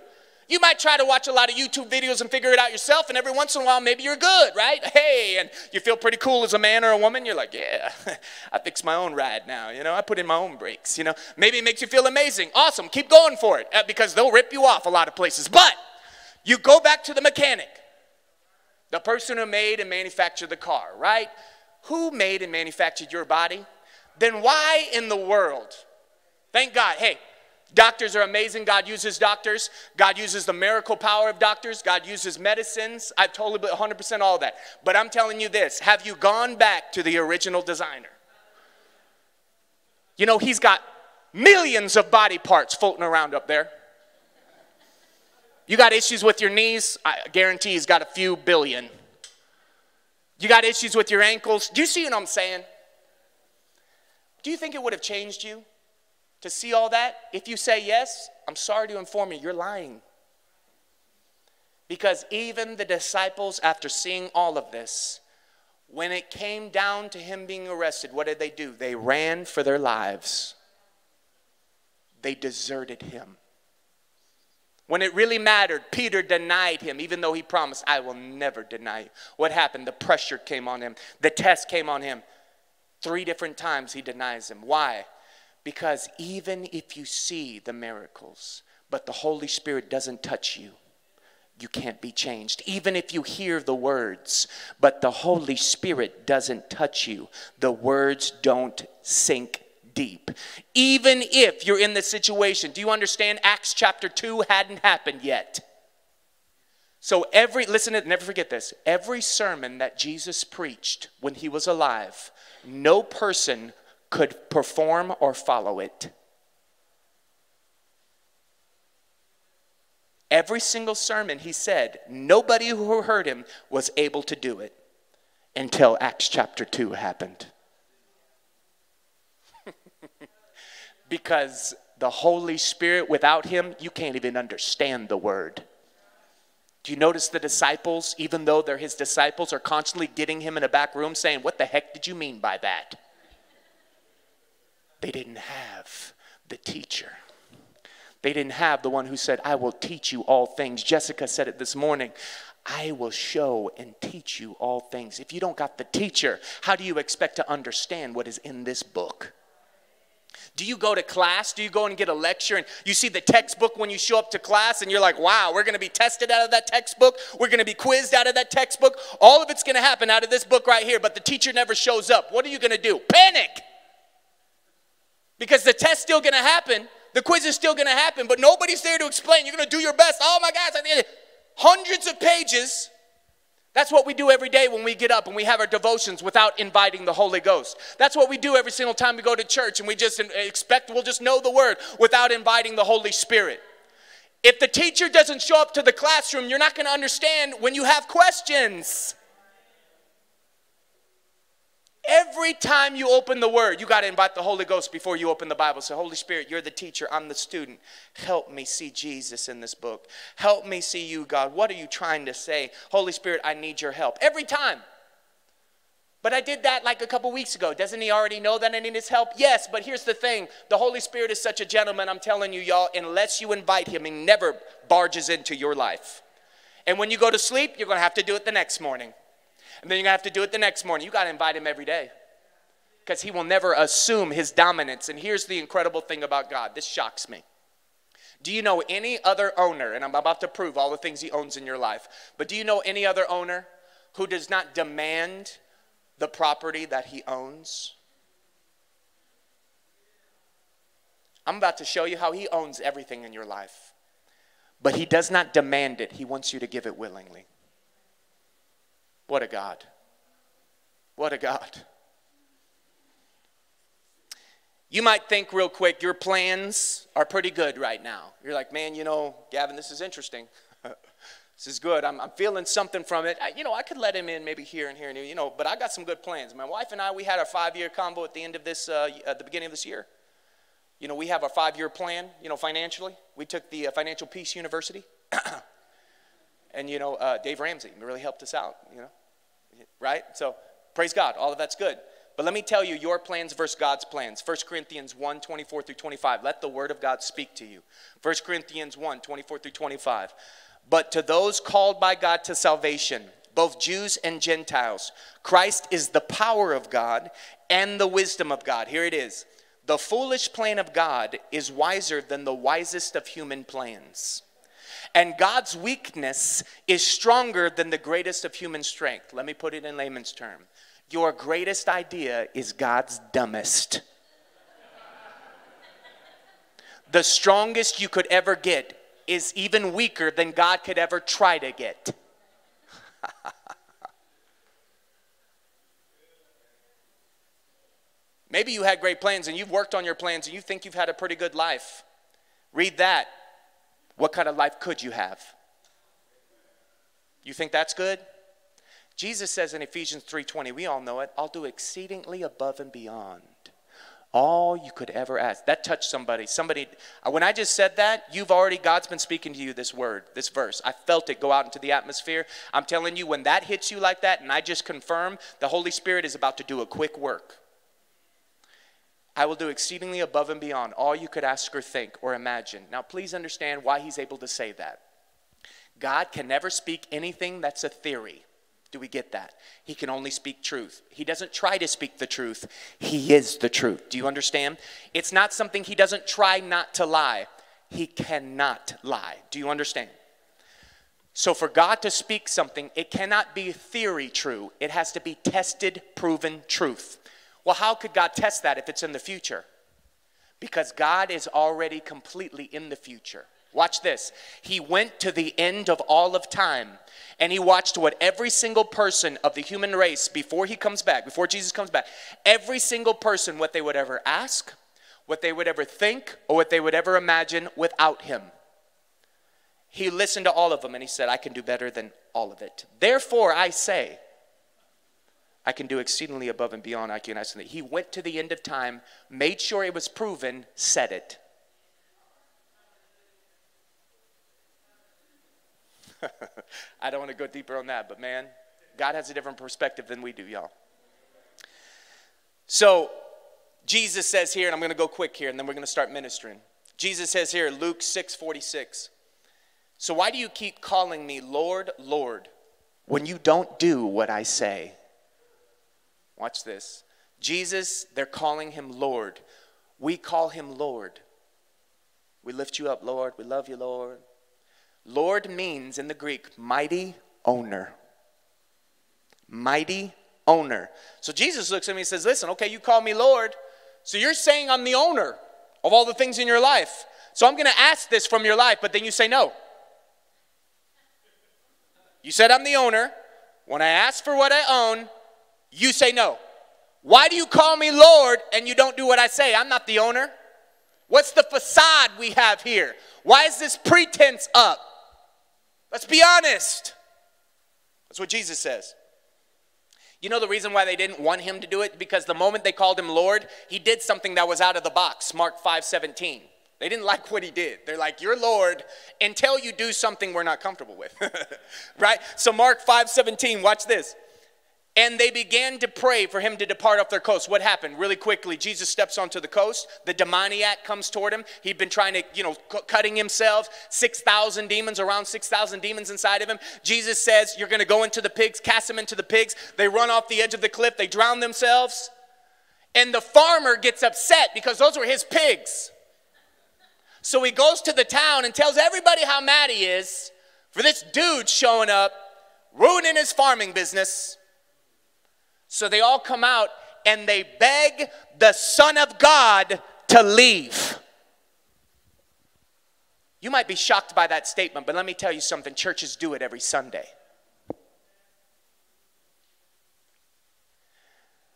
You might try to watch a lot of YouTube videos and figure it out yourself, and every once in a while, maybe you're good, right? Hey, and you feel pretty cool as a man or a woman. You're like, yeah, I fix my own ride now. You know, I put in my own brakes. You know, maybe it makes you feel amazing. Awesome. Keep going for it uh, because they'll rip you off a lot of places. But you go back to the mechanic the person who made and manufactured the car, right? who made and manufactured your body, then why in the world? Thank God. Hey, doctors are amazing. God uses doctors. God uses the miracle power of doctors. God uses medicines. I totally 100% all that. But I'm telling you this have you gone back to the original designer? You know, he's got millions of body parts floating around up there. You got issues with your knees, I guarantee he's got a few billion. You got issues with your ankles. Do you see what I'm saying? Do you think it would have changed you to see all that? If you say yes, I'm sorry to inform you, you're lying. Because even the disciples, after seeing all of this, when it came down to him being arrested, what did they do? They ran for their lives. They deserted him. When it really mattered, Peter denied him, even though he promised, I will never deny you. What happened? The pressure came on him, the test came on him. Three different times he denies him. Why? Because even if you see the miracles, but the Holy Spirit doesn't touch you, you can't be changed. Even if you hear the words, but the Holy Spirit doesn't touch you, the words don't sink deep. Even if you're in the situation, do you understand? Acts chapter 2 hadn't happened yet. So every, listen, to, never forget this. Every sermon that Jesus preached when he was alive, no person could perform or follow it. Every single sermon he said, nobody who heard him was able to do it until Acts chapter 2 happened. Because the Holy Spirit, without Him, you can't even understand the Word. Do you notice the disciples, even though they're His disciples, are constantly getting Him in a back room saying, What the heck did you mean by that? They didn't have the teacher. They didn't have the one who said, I will teach you all things. Jessica said it this morning. I will show and teach you all things. If you don't got the teacher, how do you expect to understand what is in this book? Do you go to class? Do you go and get a lecture and you see the textbook when you show up to class and you're like, wow, we're going to be tested out of that textbook. We're going to be quizzed out of that textbook. All of it's going to happen out of this book right here, but the teacher never shows up. What are you going to do? Panic! Because the test's still going to happen, the quiz is still going to happen, but nobody's there to explain. You're going to do your best. Oh my gosh, hundreds of pages that's what we do every day when we get up and we have our devotions without inviting the Holy Ghost. That's what we do every single time we go to church and we just expect we'll just know the word without inviting the Holy Spirit. If the teacher doesn't show up to the classroom, you're not going to understand when you have questions. Every time you open the word, you got to invite the Holy Ghost before you open the Bible. Say, Holy Spirit, you're the teacher, I'm the student. Help me see Jesus in this book. Help me see you, God. What are you trying to say? Holy Spirit, I need your help. Every time. But I did that like a couple weeks ago. Doesn't he already know that I need his help? Yes, but here's the thing the Holy Spirit is such a gentleman, I'm telling you, y'all, unless you invite him, he never barges into your life. And when you go to sleep, you're going to have to do it the next morning. And then you're going to have to do it the next morning. You got to invite him every day because he will never assume his dominance. And here's the incredible thing about God this shocks me. Do you know any other owner, and I'm about to prove all the things he owns in your life, but do you know any other owner who does not demand the property that he owns? I'm about to show you how he owns everything in your life, but he does not demand it, he wants you to give it willingly. What a God. What a God. You might think real quick, your plans are pretty good right now. You're like, man, you know, Gavin, this is interesting. this is good. I'm, I'm, feeling something from it. I, you know, I could let him in maybe here and here and here, you know, but I got some good plans. My wife and I, we had our five year combo at the end of this, uh, at the beginning of this year. You know, we have our five year plan, you know, financially. We took the uh, Financial Peace University. and, you know, uh, Dave Ramsey really helped us out, you know right? So praise God, all of that's good. But let me tell you your plans versus God's plans. 1 Corinthians 1 24 through 25. Let the word of God speak to you. 1 Corinthians 1 24 through 25. But to those called by God to salvation, both Jews and Gentiles, Christ is the power of God and the wisdom of God. Here it is. The foolish plan of God is wiser than the wisest of human plans. And God's weakness is stronger than the greatest of human strength. Let me put it in layman's term. Your greatest idea is God's dumbest. The strongest you could ever get is even weaker than God could ever try to get. Maybe you had great plans and you've worked on your plans and you think you've had a pretty good life. Read that. What kind of life could you have? You think that's good? Jesus says in Ephesians 3:20, we all know it, I'll do exceedingly above and beyond all you could ever ask. That touched somebody. Somebody uh, when I just said that, you've already God's been speaking to you this word, this verse. I felt it go out into the atmosphere. I'm telling you when that hits you like that and I just confirm, the Holy Spirit is about to do a quick work. I will do exceedingly above and beyond all you could ask or think or imagine. Now, please understand why he's able to say that. God can never speak anything that's a theory. Do we get that? He can only speak truth. He doesn't try to speak the truth, He is the truth. Do you understand? It's not something He doesn't try not to lie. He cannot lie. Do you understand? So, for God to speak something, it cannot be theory true. It has to be tested, proven truth. Well, how could God test that if it's in the future? Because God is already completely in the future. Watch this. He went to the end of all of time and he watched what every single person of the human race before he comes back, before Jesus comes back, every single person, what they would ever ask, what they would ever think, or what they would ever imagine without him. He listened to all of them and he said, I can do better than all of it. Therefore, I say, I can do exceedingly above and beyond I can ask. He went to the end of time, made sure it was proven, said it. I don't want to go deeper on that, but man, God has a different perspective than we do, y'all. So, Jesus says here, and I'm going to go quick here, and then we're going to start ministering. Jesus says here, Luke 6 46. So, why do you keep calling me Lord, Lord, when you don't do what I say? Watch this. Jesus, they're calling him Lord. We call him Lord. We lift you up, Lord. We love you, Lord. Lord means in the Greek mighty owner. Mighty owner. So Jesus looks at me and says, Listen, okay, you call me Lord. So you're saying I'm the owner of all the things in your life. So I'm going to ask this from your life, but then you say no. You said I'm the owner. When I ask for what I own, you say no. Why do you call me Lord and you don't do what I say? I'm not the owner. What's the facade we have here? Why is this pretense up? Let's be honest. That's what Jesus says. You know the reason why they didn't want him to do it? Because the moment they called him Lord, he did something that was out of the box. Mark 5 17. They didn't like what he did. They're like, You're Lord until you do something we're not comfortable with. right? So, Mark 5 17, watch this. And they began to pray for him to depart off their coast. What happened? Really quickly, Jesus steps onto the coast. The demoniac comes toward him. He'd been trying to, you know, cutting himself. 6,000 demons, around 6,000 demons inside of him. Jesus says, You're going to go into the pigs, cast them into the pigs. They run off the edge of the cliff, they drown themselves. And the farmer gets upset because those were his pigs. So he goes to the town and tells everybody how mad he is for this dude showing up, ruining his farming business so they all come out and they beg the Son of God to leave. You might be shocked by that statement, but let me tell you something churches do it every Sunday.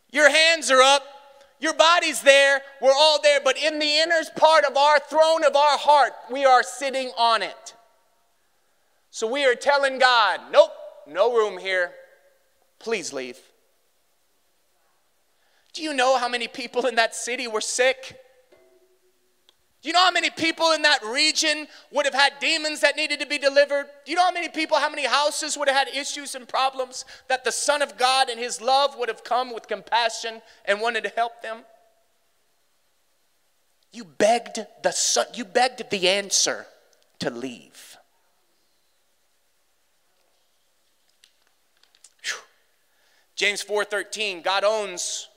Your hands are up, your body's there, we're all there, but in the inner part of our throne of our heart, we are sitting on it. So we are telling God, nope, no room here. Please leave. Do you know how many people in that city were sick? Do you know how many people in that region would have had demons that needed to be delivered? Do you know how many people, how many houses would have had issues and problems that the Son of God and His love would have come with compassion and wanted to help them? You begged the son, you begged the answer to leave. James 4:13, God owns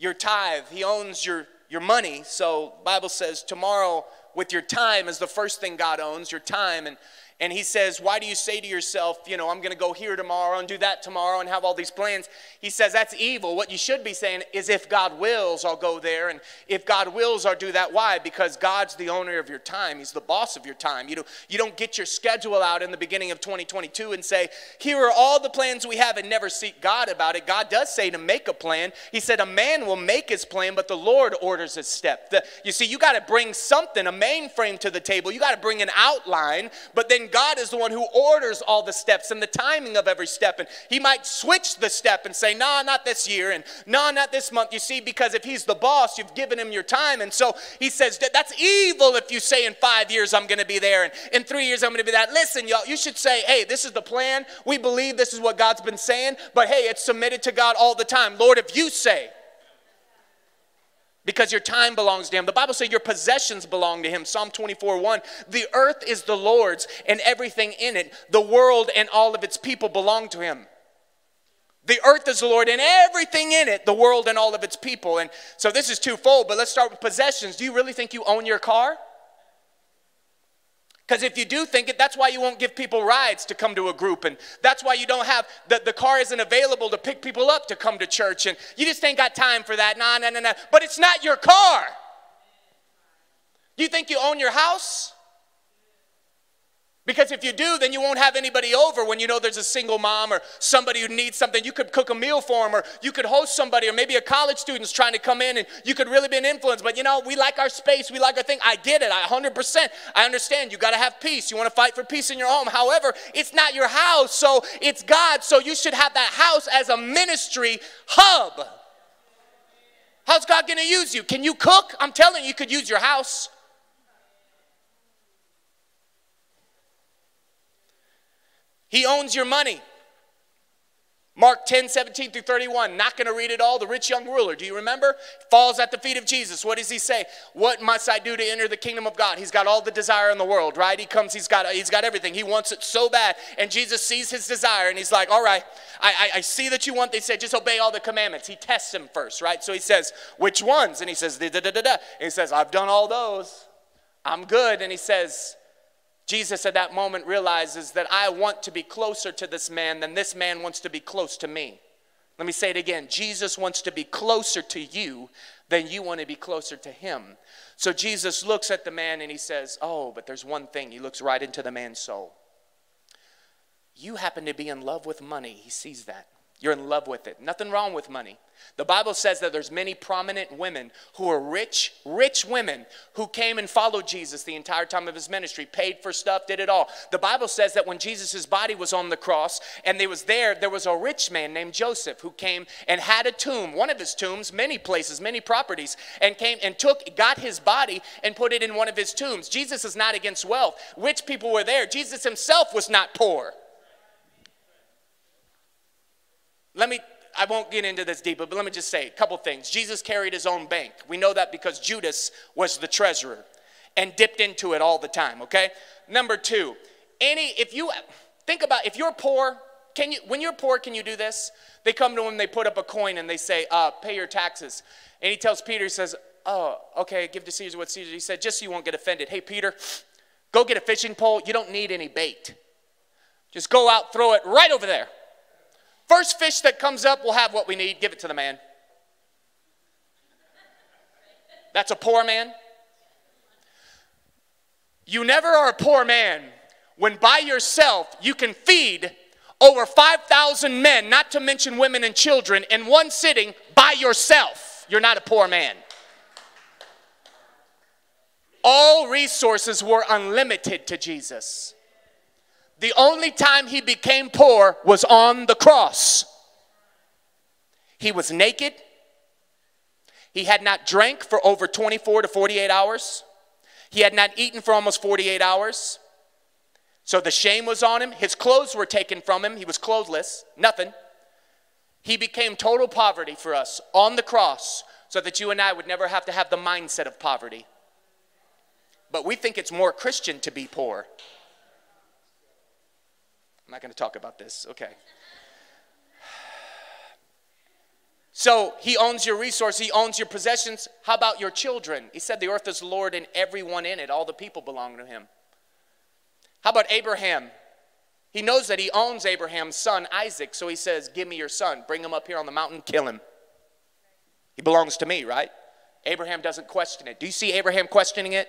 your tithe. He owns your, your money. So Bible says tomorrow with your time is the first thing God owns, your time. And and he says, Why do you say to yourself, you know, I'm going to go here tomorrow and do that tomorrow and have all these plans? He says, That's evil. What you should be saying is, If God wills, I'll go there. And if God wills, I'll do that. Why? Because God's the owner of your time, He's the boss of your time. You, know, you don't get your schedule out in the beginning of 2022 and say, Here are all the plans we have and never seek God about it. God does say to make a plan. He said, A man will make his plan, but the Lord orders his step. The, you see, you got to bring something, a mainframe to the table. You got to bring an outline, but then God is the one who orders all the steps and the timing of every step. And He might switch the step and say, nah, not this year, and nah, not this month. You see, because if He's the boss, you've given Him your time. And so He says, that's evil if you say in five years I'm going to be there, and in three years I'm going to be that. Listen, y'all, you should say, hey, this is the plan. We believe this is what God's been saying, but hey, it's submitted to God all the time. Lord, if you say, because your time belongs to him. The Bible says your possessions belong to him. Psalm 24 1. The earth is the Lord's and everything in it. The world and all of its people belong to him. The earth is the Lord and everything in it, the world and all of its people. And so this is twofold, but let's start with possessions. Do you really think you own your car? Because if you do think it, that's why you won't give people rides to come to a group. And that's why you don't have, the, the car isn't available to pick people up to come to church. And you just ain't got time for that. Nah, nah, nah, nah. But it's not your car. You think you own your house? Because if you do, then you won't have anybody over when you know there's a single mom or somebody who needs something. You could cook a meal for them, or you could host somebody, or maybe a college student's trying to come in and you could really be an influence. But you know, we like our space, we like our thing. I get it, I 100%. I understand. You got to have peace. You want to fight for peace in your home. However, it's not your house, so it's God. So you should have that house as a ministry hub. How's God going to use you? Can you cook? I'm telling you, you could use your house. He owns your money. Mark 10, 17 through 31. Not going to read it all. The rich young ruler, do you remember? Falls at the feet of Jesus. What does he say? What must I do to enter the kingdom of God? He's got all the desire in the world, right? He comes, he's got, he's got everything. He wants it so bad. And Jesus sees his desire and he's like, all right, I, I, I see that you want, they say, just obey all the commandments. He tests him first, right? So he says, which ones? And he says, da da da da da. And he says, I've done all those. I'm good. And he says, Jesus at that moment realizes that I want to be closer to this man than this man wants to be close to me. Let me say it again. Jesus wants to be closer to you than you want to be closer to him. So Jesus looks at the man and he says, Oh, but there's one thing. He looks right into the man's soul. You happen to be in love with money. He sees that. You're in love with it. Nothing wrong with money. The Bible says that there's many prominent women who are rich, rich women who came and followed Jesus the entire time of his ministry, paid for stuff, did it all. The Bible says that when Jesus' body was on the cross and they was there, there was a rich man named Joseph who came and had a tomb, one of his tombs, many places, many properties, and came and took, got his body and put it in one of his tombs. Jesus is not against wealth. Rich people were there. Jesus himself was not poor. Let me, I won't get into this deeper, but let me just say a couple things. Jesus carried his own bank. We know that because Judas was the treasurer and dipped into it all the time, okay? Number two, any, if you, think about, if you're poor, can you, when you're poor, can you do this? They come to him, they put up a coin and they say, uh, pay your taxes. And he tells Peter, he says, oh, okay, give to Caesar what Caesar. He said, just so you won't get offended. Hey, Peter, go get a fishing pole. You don't need any bait. Just go out, throw it right over there. First fish that comes up we'll have what we need. Give it to the man. That's a poor man. You never are a poor man when by yourself you can feed over 5,000 men, not to mention women and children, in one sitting by yourself. You're not a poor man. All resources were unlimited to Jesus. The only time he became poor was on the cross. He was naked. He had not drank for over 24 to 48 hours. He had not eaten for almost 48 hours. So the shame was on him. His clothes were taken from him. He was clothesless, nothing. He became total poverty for us on the cross so that you and I would never have to have the mindset of poverty. But we think it's more Christian to be poor. I'm not going to talk about this. Okay. So he owns your resource, he owns your possessions. How about your children? He said the earth is Lord and everyone in it, all the people belong to him. How about Abraham? He knows that he owns Abraham's son, Isaac, so he says, Give me your son. Bring him up here on the mountain, kill him. He belongs to me, right? Abraham doesn't question it. Do you see Abraham questioning it?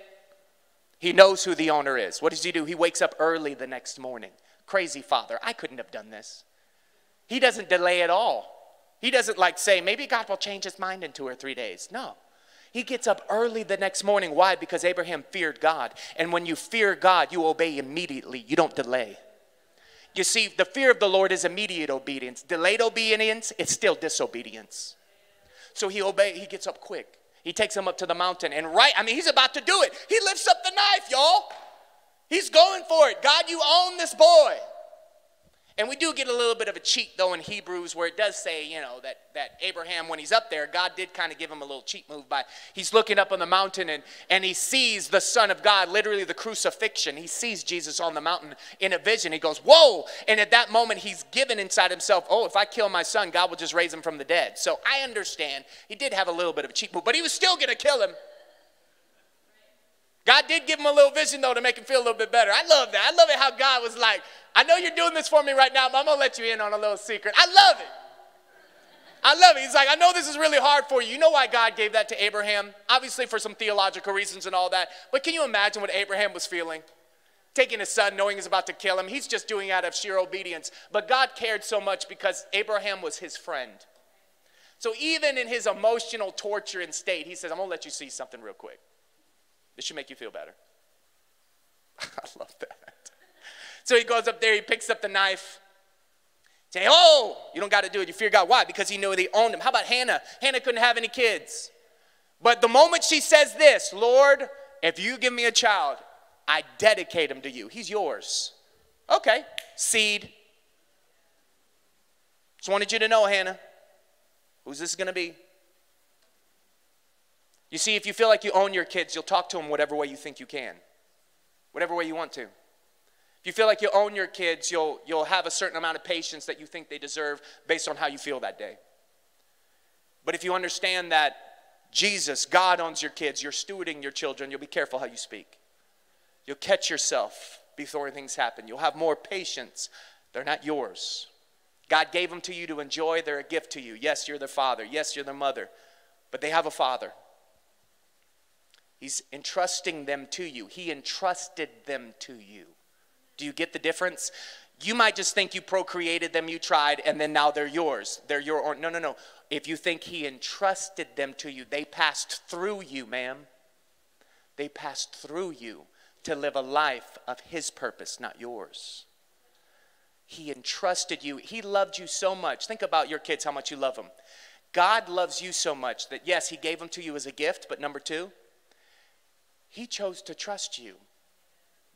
He knows who the owner is. What does he do? He wakes up early the next morning. Crazy father. I couldn't have done this. He doesn't delay at all. He doesn't like say, maybe God will change his mind in two or three days. No. He gets up early the next morning. Why? Because Abraham feared God. And when you fear God, you obey immediately, you don't delay. You see, the fear of the Lord is immediate obedience. Delayed obedience, it's still disobedience. So he obey, he gets up quick. He takes him up to the mountain and right, I mean, he's about to do it. He lifts up the knife, y'all. He's going for it. God, you own this boy. And we do get a little bit of a cheat though in Hebrews where it does say, you know, that, that Abraham, when he's up there, God did kind of give him a little cheat move by he's looking up on the mountain and, and he sees the Son of God, literally the crucifixion. He sees Jesus on the mountain in a vision. He goes, Whoa! And at that moment, he's given inside himself, Oh, if I kill my son, God will just raise him from the dead. So I understand he did have a little bit of a cheat move, but he was still gonna kill him. God did give him a little vision though to make him feel a little bit better. I love that. I love it how God was like, I know you're doing this for me right now, but I'm gonna let you in on a little secret. I love it. I love it. He's like, I know this is really hard for you. You know why God gave that to Abraham? Obviously, for some theological reasons and all that. But can you imagine what Abraham was feeling? Taking his son, knowing he's about to kill him. He's just doing out of sheer obedience. But God cared so much because Abraham was his friend. So even in his emotional torture and state, he says, I'm gonna let you see something real quick. This should make you feel better. I love that. So he goes up there, he picks up the knife. Say, oh, you don't got to do it. You fear God. Why? Because he knew he owned him. How about Hannah? Hannah couldn't have any kids. But the moment she says this, Lord, if you give me a child, I dedicate him to you. He's yours. Okay, seed. Just wanted you to know, Hannah. Who's this going to be? You see, if you feel like you own your kids, you'll talk to them whatever way you think you can, whatever way you want to. If you feel like you own your kids, you'll, you'll have a certain amount of patience that you think they deserve based on how you feel that day. But if you understand that Jesus, God owns your kids, you're stewarding your children, you'll be careful how you speak. You'll catch yourself before things happen. You'll have more patience. They're not yours. God gave them to you to enjoy, they're a gift to you. Yes, you're their father. Yes, you're their mother. But they have a father. He's entrusting them to you, He entrusted them to you. Do you get the difference? You might just think you procreated them, you tried, and then now they're yours. They're your or no, no, no. If you think he entrusted them to you, they passed through you, ma'am. They passed through you to live a life of his purpose, not yours. He entrusted you. He loved you so much. Think about your kids, how much you love them. God loves you so much that, yes, He gave them to you as a gift, but number two, He chose to trust you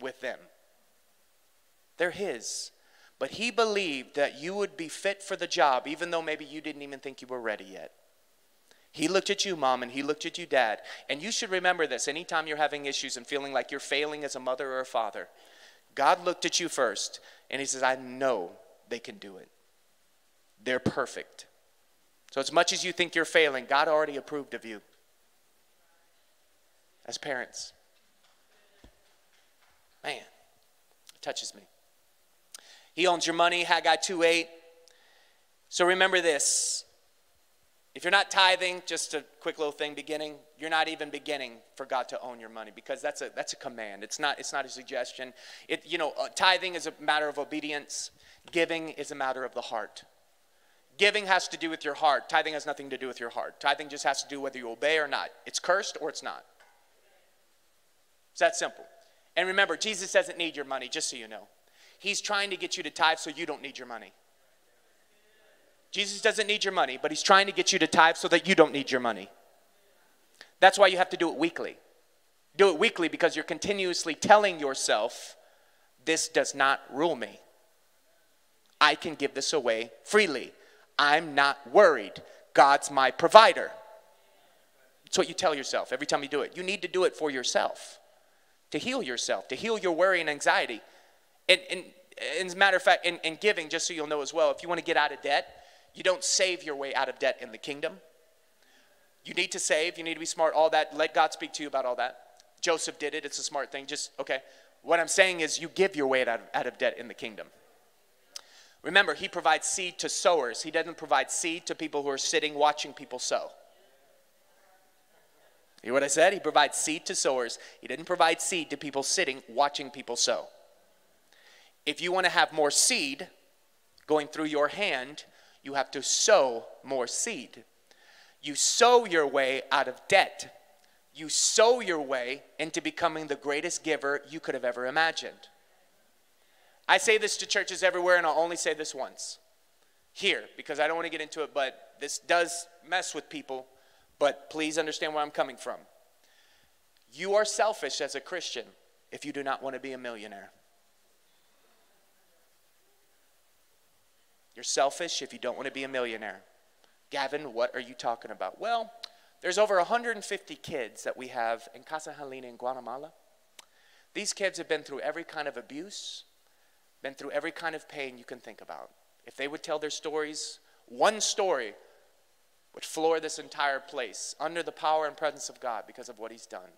with them. They're His. But He believed that you would be fit for the job, even though maybe you didn't even think you were ready yet. He looked at you, mom, and he looked at you, dad. And you should remember this anytime you're having issues and feeling like you're failing as a mother or a father. God looked at you first, and he says, I know they can do it. They're perfect. So, as much as you think you're failing, God already approved of you as parents. Man, it touches me. He owns your money, Haggai 2 8. So remember this. If you're not tithing, just a quick little thing beginning, you're not even beginning for God to own your money because that's a, that's a command. It's not, it's not a suggestion. It, you know, uh, tithing is a matter of obedience, giving is a matter of the heart. Giving has to do with your heart. Tithing has nothing to do with your heart. Tithing just has to do whether you obey or not. It's cursed or it's not. It's that simple. And remember, Jesus doesn't need your money, just so you know. He's trying to get you to tithe so you don't need your money. Jesus doesn't need your money, but he's trying to get you to tithe so that you don't need your money. That's why you have to do it weekly. Do it weekly because you're continuously telling yourself, this does not rule me. I can give this away freely. I'm not worried. God's my provider. That's what you tell yourself every time you do it. You need to do it for yourself, to heal yourself, to heal your worry and anxiety. And, and, as a matter of fact, in, in giving, just so you'll know as well, if you want to get out of debt, you don't save your way out of debt in the kingdom. You need to save, you need to be smart, all that. Let God speak to you about all that. Joseph did it, it's a smart thing. Just, okay, What I'm saying is, you give your way out of, out of debt in the kingdom. Remember, He provides seed to sowers, He doesn't provide seed to people who are sitting watching people sow. Hear what I said? He provides seed to sowers. He didn't provide seed to people sitting watching people sow. If you want to have more seed going through your hand, you have to sow more seed. You sow your way out of debt. You sow your way into becoming the greatest giver you could have ever imagined. I say this to churches everywhere, and I'll only say this once here because I don't want to get into it, but this does mess with people. But please understand where I'm coming from. You are selfish as a Christian if you do not want to be a millionaire. You're selfish if you don't want to be a millionaire. Gavin, what are you talking about? Well, there's over 150 kids that we have in Casa Helena in Guatemala. These kids have been through every kind of abuse, been through every kind of pain you can think about. If they would tell their stories, one story would floor this entire place under the power and presence of God because of what He's done.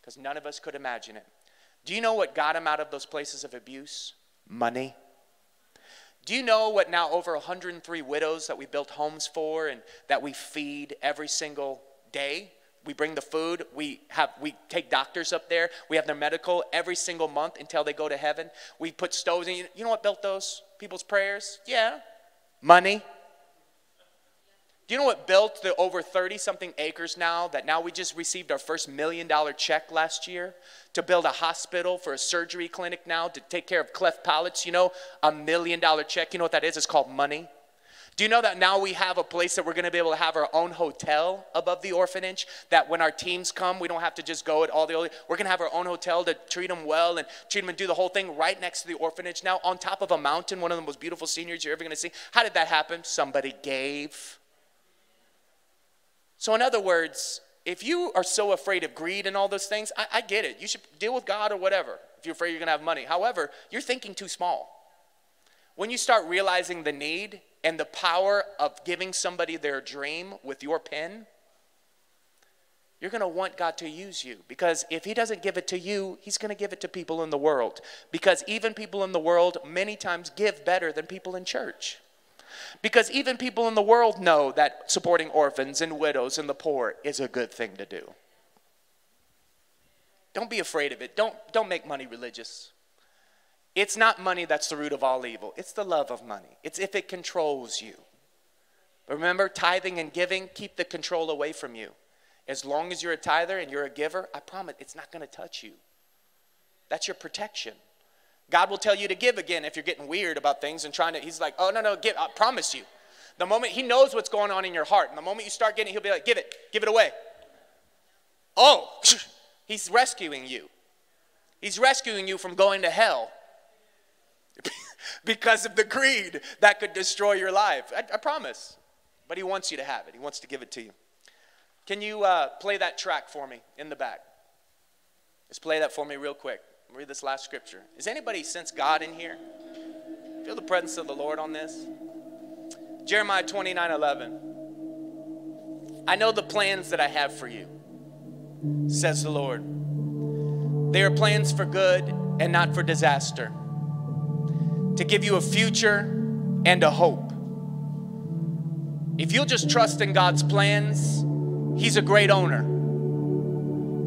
Because none of us could imagine it. Do you know what got him out of those places of abuse? Money. Do you know what now over 103 widows that we built homes for and that we feed every single day? We bring the food, we have we take doctors up there, we have their medical every single month until they go to heaven. We put stoves in. You know what built those people's prayers? Yeah. Money. Do you know what built the over 30 something acres now that now we just received our first million dollar check last year to build a hospital for a surgery clinic now to take care of cleft palates? You know, a million dollar check. You know what that is? It's called money. Do you know that now we have a place that we're going to be able to have our own hotel above the orphanage? That when our teams come, we don't have to just go at all the. We're going to have our own hotel to treat them well and treat them and do the whole thing right next to the orphanage now on top of a mountain, one of the most beautiful sceneries you're ever going to see. How did that happen? Somebody gave. So, in other words, if you are so afraid of greed and all those things, I, I get it. You should deal with God or whatever if you're afraid you're going to have money. However, you're thinking too small. When you start realizing the need and the power of giving somebody their dream with your pen, you're going to want God to use you because if He doesn't give it to you, He's going to give it to people in the world. Because even people in the world many times give better than people in church. Because even people in the world know that supporting orphans and widows and the poor is a good thing to do. Don't be afraid of it. Don't, don't make money religious. It's not money that's the root of all evil, it's the love of money. It's if it controls you. But remember, tithing and giving keep the control away from you. As long as you're a tither and you're a giver, I promise it's not going to touch you. That's your protection. God will tell you to give again if you're getting weird about things and trying to, He's like, oh, no, no, give, I promise you. The moment He knows what's going on in your heart, and the moment you start getting He'll be like, give it, give it away. Oh, He's rescuing you. He's rescuing you from going to hell because of the greed that could destroy your life. I, I, promise. But He wants you to have it, He wants to give it to you. Can you uh, play that track for me in the back? Just play that for me real quick. Read this last scripture. Is anybody sense God in here? Feel the presence of the Lord on this? Jeremiah 29 11. I know the plans that I have for you, says the Lord. They are plans for good and not for disaster, to give you a future and a hope. If you'll just trust in God's plans, He's a great owner.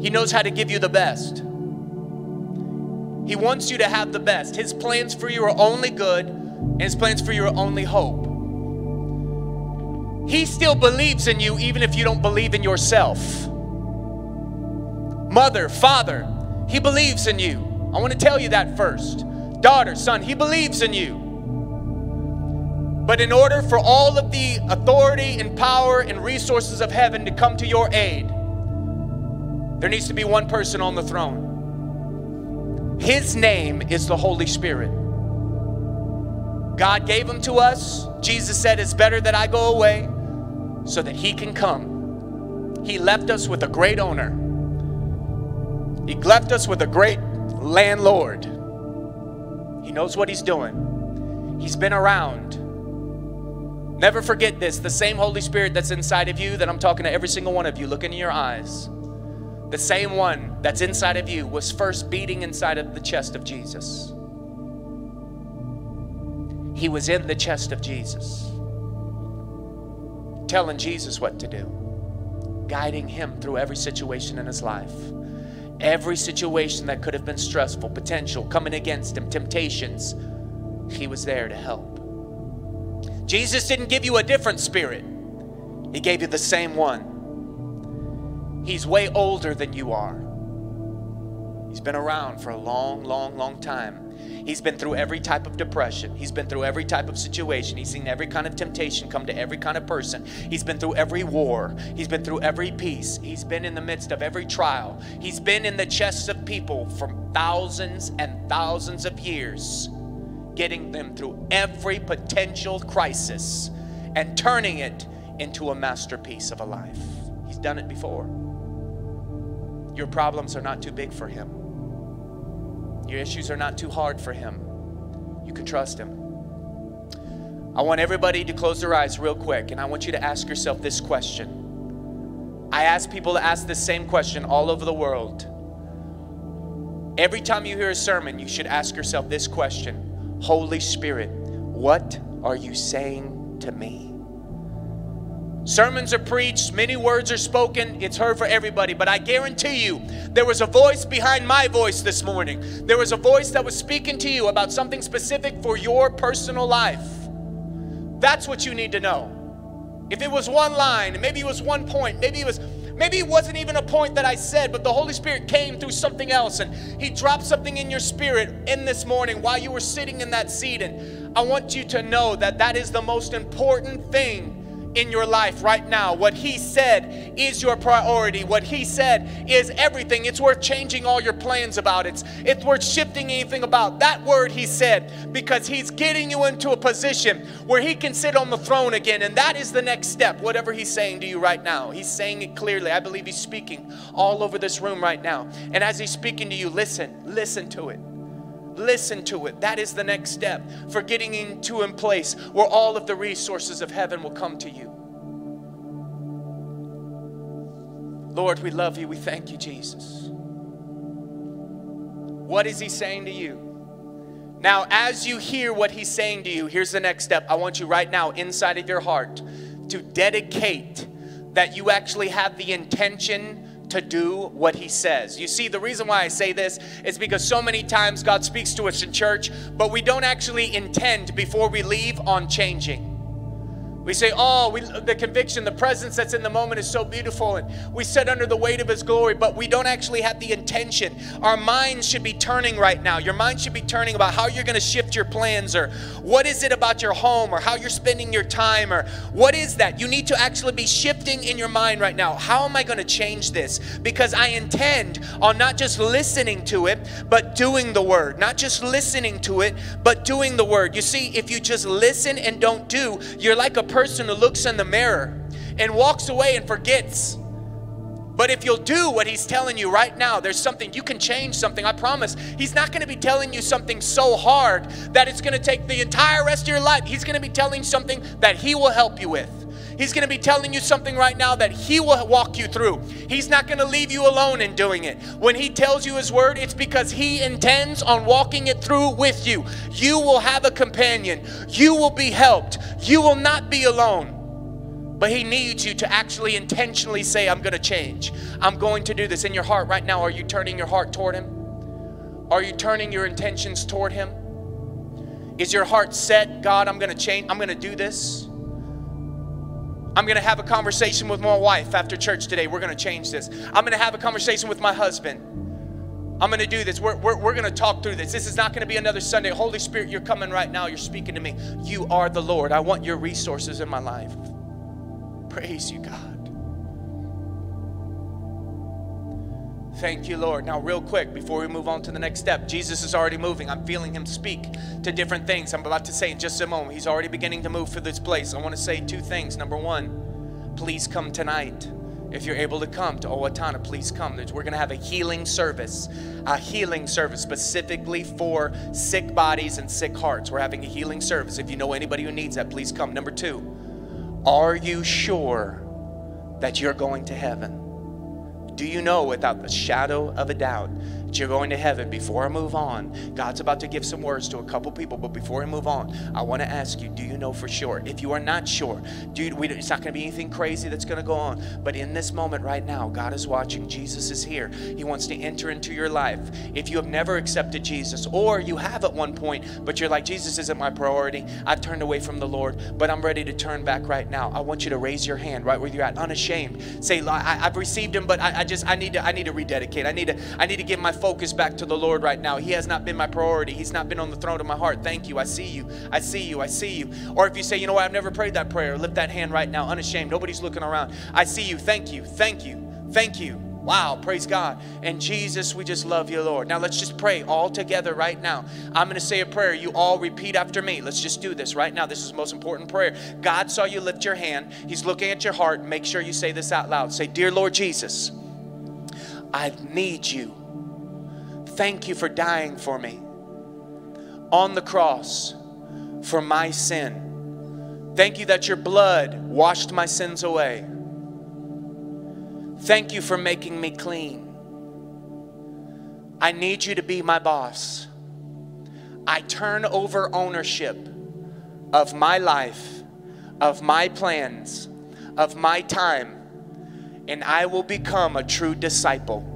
He knows how to give you the best. He wants you to have the best. His plans for you are only good, and His plans for you are only hope. He still believes in you even if you don't believe in yourself. Mother, father, He believes in you. I want to tell you that first. Daughter, son, He believes in you. But in order for all of the authority and power and resources of heaven to come to your aid, there needs to be one person on the throne. His name is the Holy Spirit. God gave him to us. Jesus said, It's better that I go away so that he can come. He left us with a great owner, he left us with a great landlord. He knows what he's doing, he's been around. Never forget this the same Holy Spirit that's inside of you that I'm talking to every single one of you, look in your eyes. The same one that's inside of you, was first beating inside of the chest of Jesus. He was in the chest of Jesus, telling Jesus what to do, guiding him through every situation in his life. Every situation that could have been stressful, potential, coming against him, temptations, he was there to help. Jesus didn't give you a different spirit, He gave you the same one. He's way older than you are. He's been around for a long, long, long time. He's been through every type of depression. He's been through every type of situation. He's seen every kind of temptation come to every kind of person. He's been through every war. He's been through every peace. He's been in the midst of every trial. He's been in the chests of people for thousands and thousands of years, getting them through every potential crisis and turning it into a masterpiece of a life. He's done it before. Your problems are not too big for him. Your issues are not too hard for Him. You can trust Him. I want everybody to close their eyes real quick, and I want you to ask yourself this question. I ask people to ask this same question all over the world. Every time you hear a sermon, you should ask yourself this question Holy Spirit, what are you saying to me? Sermons are preached, many words are spoken, it's heard for everybody. But I guarantee you, there was a voice behind my voice this morning. There was a voice that was speaking to you about something specific for your personal life. That's what you need to know. If it was one line, maybe it was one point, maybe it was maybe it wasn't even a point that I said, but the Holy Spirit came through something else and He dropped something in your spirit in this morning while you were sitting in that seat. And I want you to know that that is the most important thing in your life right now. What He said is your priority. What He said is everything. It's worth changing all your plans about. It's, it's worth shifting anything about. That word He said because He's getting you into a position where He can sit on the throne again. And that is the next step, whatever He's saying to you right now. He's saying it clearly. I believe He's speaking all over this room right now. And as He's speaking to you, listen, listen to it. Listen to it. That is the next step for getting into a place where all of the resources of heaven will come to you. Lord, we love you. We thank you, Jesus. What is he saying to you? Now, as you hear what he's saying to you, here's the next step. I want you right now, inside of your heart, to dedicate that you actually have the intention to do what he says. You see, the reason why I say this is because so many times God speaks to us in church, but we don't actually intend before we leave on changing. We say, oh, we, the conviction, the presence that's in the moment is so beautiful, and we sit under the weight of His glory, but we don't actually have the intention. Our minds should be turning right now. Your mind should be turning about how you're going to shift your plans, or what is it about your home, or how you're spending your time, or what is that? You need to actually be shifting in your mind right now. How am I going to change this? Because I intend on not just listening to it, but doing the word. Not just listening to it, but doing the word. You see, if you just listen and don't do, you're like a person who looks in the mirror and walks away and forgets. But if you'll do what he's telling you right now, there's something, you can change something, I promise. He's not going to be telling you something so hard that it's going to take the entire rest of your life. He's going to be telling something that he will help you with. He's going to be telling you something right now that He will walk you through. He's not going to leave you alone in doing it. When He tells you His word, it's because He intends on walking it through with you. You will have a companion, you will be helped, you will not be alone. But He needs you to actually intentionally say, I'm going to change. I'm going to do this in your heart right now. Are you turning your heart toward Him? Are you turning your intentions toward Him? Is your heart set, God, I'm going to change, I'm going to do this? I'm going to have a conversation with my wife after church today. We're going to change this. I'm going to have a conversation with my husband. I'm going to do this. We're, we're, we're going to talk through this. This is not going to be another Sunday. Holy Spirit, you're coming right now. You're speaking to me. You are the Lord. I want your resources in my life. Praise you, God. Thank you, Lord. Now, real quick, before we move on to the next step, Jesus is already moving. I'm feeling him speak to different things. I'm about to say in just a moment. He's already beginning to move for this place. I want to say two things. Number one, please come tonight. If you're able to come to Owatonna, please come. We're going to have a healing service, a healing service specifically for sick bodies and sick hearts. We're having a healing service. If you know anybody who needs that, please come. Number two, are you sure that you're going to heaven? Do you know without the shadow of a doubt that you're going to heaven? Before I move on, God's about to give some words to a couple people, but before I move on, I want to ask you, do you know for sure? If you are not sure, dude, we, it's not going to be anything crazy that's going to go on, but in this moment right now, God is watching. Jesus is here. He wants to enter into your life. If you have never accepted Jesus, or you have at one point, but you're like, Jesus isn't my priority, I've turned away from the Lord, but I'm ready to turn back right now. I want you to raise your hand right where you're at, unashamed. Say, I, have received Him, but I, I just I need to I need to rededicate. I need to I need to give my focus back to the Lord right now. He has not been my priority. He's not been on the throne of my heart. Thank you. I see you. I see you. I see you. Or if you say, you know what, I've never prayed that prayer, lift that hand right now, unashamed. Nobody's looking around. I see you. Thank you. Thank you. Thank you. Wow, praise God. And Jesus, we just love you, Lord. Now let's just pray all together right now. I'm going to say a prayer. You all repeat after me. Let's just do this right now. This is the most important prayer. God saw you lift your hand, He's looking at your heart. Make sure you say this out loud. Say, Dear Lord Jesus, I need you. Thank you for dying for me on the cross for my sin. Thank you that your blood washed my sins away. Thank you for making me clean. I need you to be my boss. I turn over ownership of my life, of my plans, of my time, and I will become a true disciple.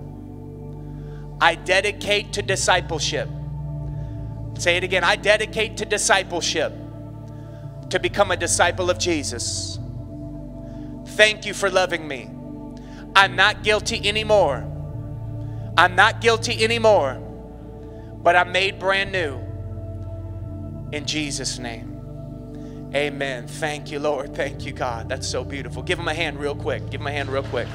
I dedicate to discipleship. Say it again I dedicate to discipleship to become a disciple of Jesus. Thank you for loving me. I'm not guilty anymore. I'm not guilty anymore, but I'm made brand new. In Jesus' name. Amen. Thank you, Lord. Thank you, God. That's so beautiful. Give him a hand real quick. Give him a hand real quick.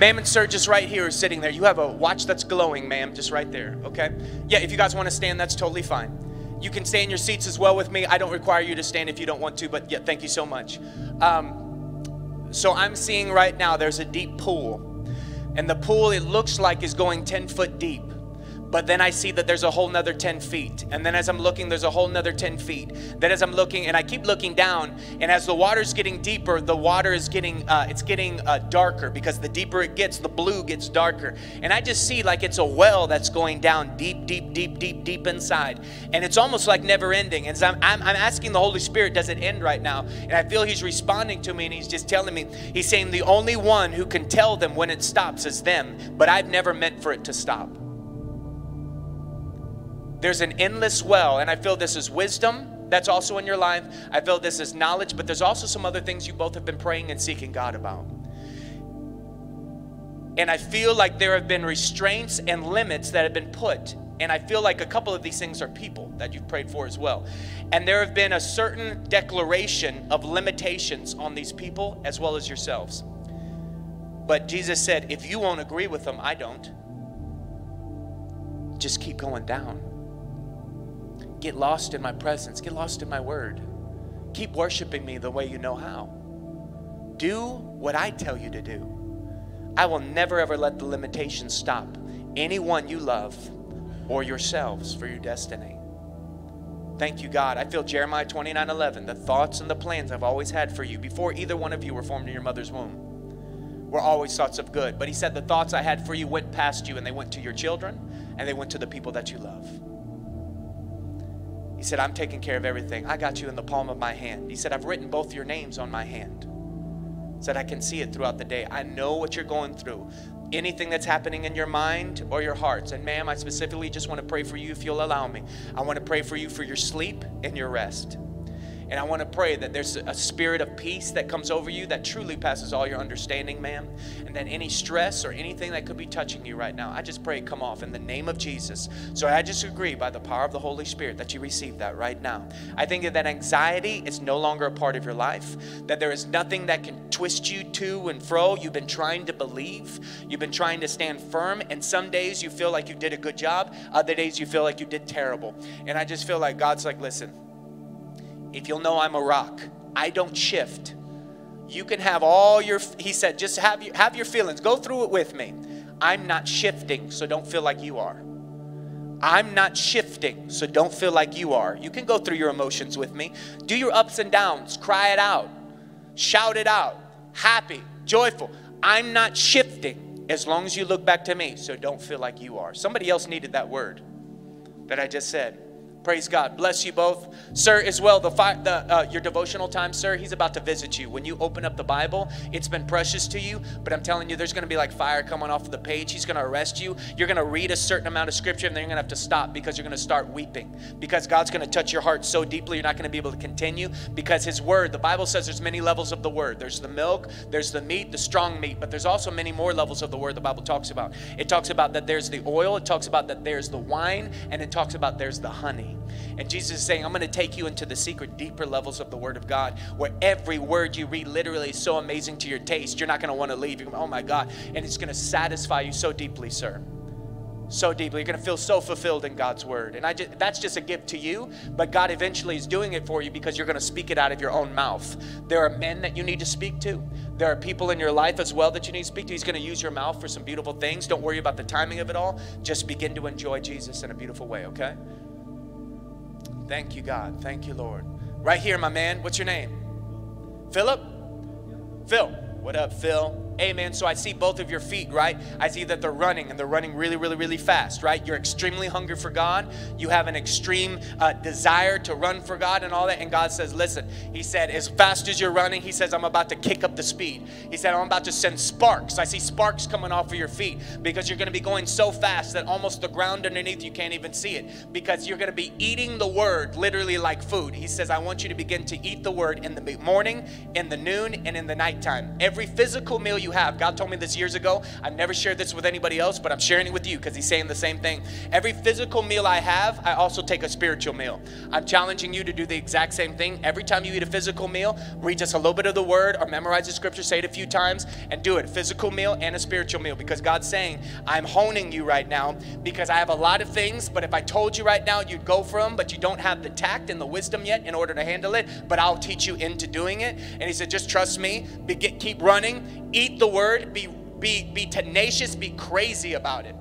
Ma'am Sir, just right here is sitting there. You have a watch that's glowing, ma'am, just right there, okay? Yeah, if you guys want to stand, that's totally fine. You can stay in your seats as well with me. I don't require you to stand if you don't want to, but yeah, thank you so much. Um, so I'm seeing right now there's a deep pool, and the pool it looks like is going 10 foot deep but then I see that there's a whole nother 10 feet. And then as I'm looking, there's a whole nother 10 feet. Then as I'm looking, and I keep looking down, and as the water's getting deeper, the water is getting, uh, it's getting uh, darker because the deeper it gets, the blue gets darker. And I just see like it's a well that's going down deep, deep, deep, deep, deep inside. And it's almost like never ending. And so I'm, I'm, I'm asking the Holy Spirit, does it end right now? And I feel He's responding to me, and He's just telling me, He's saying the only one who can tell them when it stops is them, but I've never meant for it to stop. There's an endless well, and I feel this is wisdom that's also in your life. I feel this is knowledge, but there's also some other things you both have been praying and seeking God about. And I feel like there have been restraints and limits that have been put. And I feel like a couple of these things are people that you've prayed for as well. And there have been a certain declaration of limitations on these people as well as yourselves. But Jesus said, if you won't agree with them, I don't. Just keep going down. Get lost in my presence. Get lost in my word. Keep worshiping me the way you know how. Do what I tell you to do. I will never ever let the limitations stop anyone you love or yourselves for your destiny. Thank you, God. I feel Jeremiah 29 11, the thoughts and the plans I've always had for you before either one of you were formed in your mother's womb were always thoughts of good. But he said, The thoughts I had for you went past you and they went to your children and they went to the people that you love. He said, I'm taking care of everything. I got you in the palm of my hand. He said, I've written both your names on my hand. He said, I can see it throughout the day. I know what you're going through. Anything that's happening in your mind or your hearts. And ma'am, I specifically just want to pray for you if you'll allow me. I want to pray for you for your sleep and your rest. And I want to pray that there's a spirit of peace that comes over you that truly passes all your understanding, ma'am. And that any stress or anything that could be touching you right now, I just pray come off in the name of Jesus. So I just agree by the power of the Holy Spirit that you receive that right now. I think that, that anxiety is no longer a part of your life, that there is nothing that can twist you to and fro. You've been trying to believe, you've been trying to stand firm, and some days you feel like you did a good job, other days you feel like you did terrible. And I just feel like God's like, listen, if you'll know I'm a rock, I don't shift. You can have all your, he said, just have your, have your feelings. Go through it with me. I'm not shifting, so don't feel like you are. I'm not shifting, so don't feel like you are. You can go through your emotions with me. Do your ups and downs, cry it out, shout it out. happy, joyful. I'm not shifting as long as you look back to me. So don't feel like you are. Somebody else needed that word that I just said. Praise God. Bless you both. Sir, as well, the, fi- the uh, your devotional time, sir, he's about to visit you. When you open up the Bible, it's been precious to you, but I'm telling you, there's going to be like fire coming off of the page. He's going to arrest you. You're going to read a certain amount of scripture, and then you're going to have to stop because you're going to start weeping. Because God's going to touch your heart so deeply, you're not going to be able to continue. Because His Word, the Bible says there's many levels of the Word. There's the milk, there's the meat, the strong meat, but there's also many more levels of the Word the Bible talks about. It talks about that there's the oil, it talks about that there's the wine, and it talks about there's the honey. And Jesus is saying, I'm going to take you into the secret, deeper levels of the Word of God, where every word you read literally is so amazing to your taste, you're not going to want to leave. You're oh my God. And it's going to satisfy you so deeply, sir. So deeply. You're going to feel so fulfilled in God's Word. And I just, that's just a gift to you, but God eventually is doing it for you because you're going to speak it out of your own mouth. There are men that you need to speak to. There are people in your life as well that you need to speak to. He's going to use your mouth for some beautiful things. Don't worry about the timing of it all. Just begin to enjoy Jesus in a beautiful way, okay? Thank you, God. Thank you, Lord. Right here, my man. What's your name? Philip? Phil. What up, Phil? Amen. So I see both of your feet, right? I see that they're running and they're running really, really, really fast, right? You're extremely hungry for God. You have an extreme uh, desire to run for God and all that. And God says, listen, He said, as fast as you're running, He says, I'm about to kick up the speed. He said, I'm about to send sparks. I see sparks coming off of your feet because you're going to be going so fast that almost the ground underneath you can't even see it because you're going to be eating the word literally like food. He says, I want you to begin to eat the word in the morning, in the noon, and in the nighttime. Every physical meal you have. God told me this years ago. I've never shared this with anybody else, but I'm sharing it with you because He's saying the same thing. Every physical meal I have, I also take a spiritual meal. I'm challenging you to do the exact same thing. Every time you eat a physical meal, read just a little bit of the word or memorize the scripture, say it a few times, and do it. Physical meal and a spiritual meal because God's saying, I'm honing you right now because I have a lot of things, but if I told you right now, you'd go for them, but you don't have the tact and the wisdom yet in order to handle it, but I'll teach you into doing it. And He said, just trust me, keep running, eat the word, be, be, be tenacious, be crazy about it.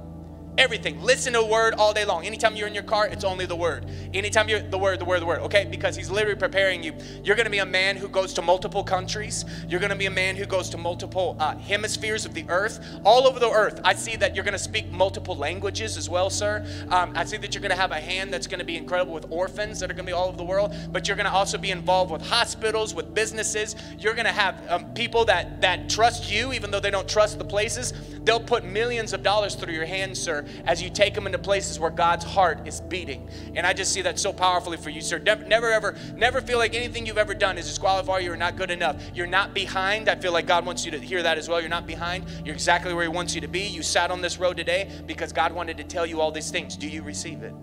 Everything. Listen to a word all day long. Anytime you're in your car, it's only the word. Anytime you're the word, the word, the word. Okay? Because he's literally preparing you. You're going to be a man who goes to multiple countries. You're going to be a man who goes to multiple uh, hemispheres of the earth, all over the earth. I see that you're going to speak multiple languages as well, sir. Um, I see that you're going to have a hand that's going to be incredible with orphans that are going to be all over the world. But you're going to also be involved with hospitals, with businesses. You're going to have um, people that that trust you, even though they don't trust the places. They'll put millions of dollars through your hands, sir, as you take them into places where God's heart is beating. And I just see that so powerfully for you, sir. Never, never ever, never feel like anything you've ever done is disqualify you or not good enough. You're not behind. I feel like God wants you to hear that as well. You're not behind. You're exactly where He wants you to be. You sat on this road today because God wanted to tell you all these things. Do you receive it?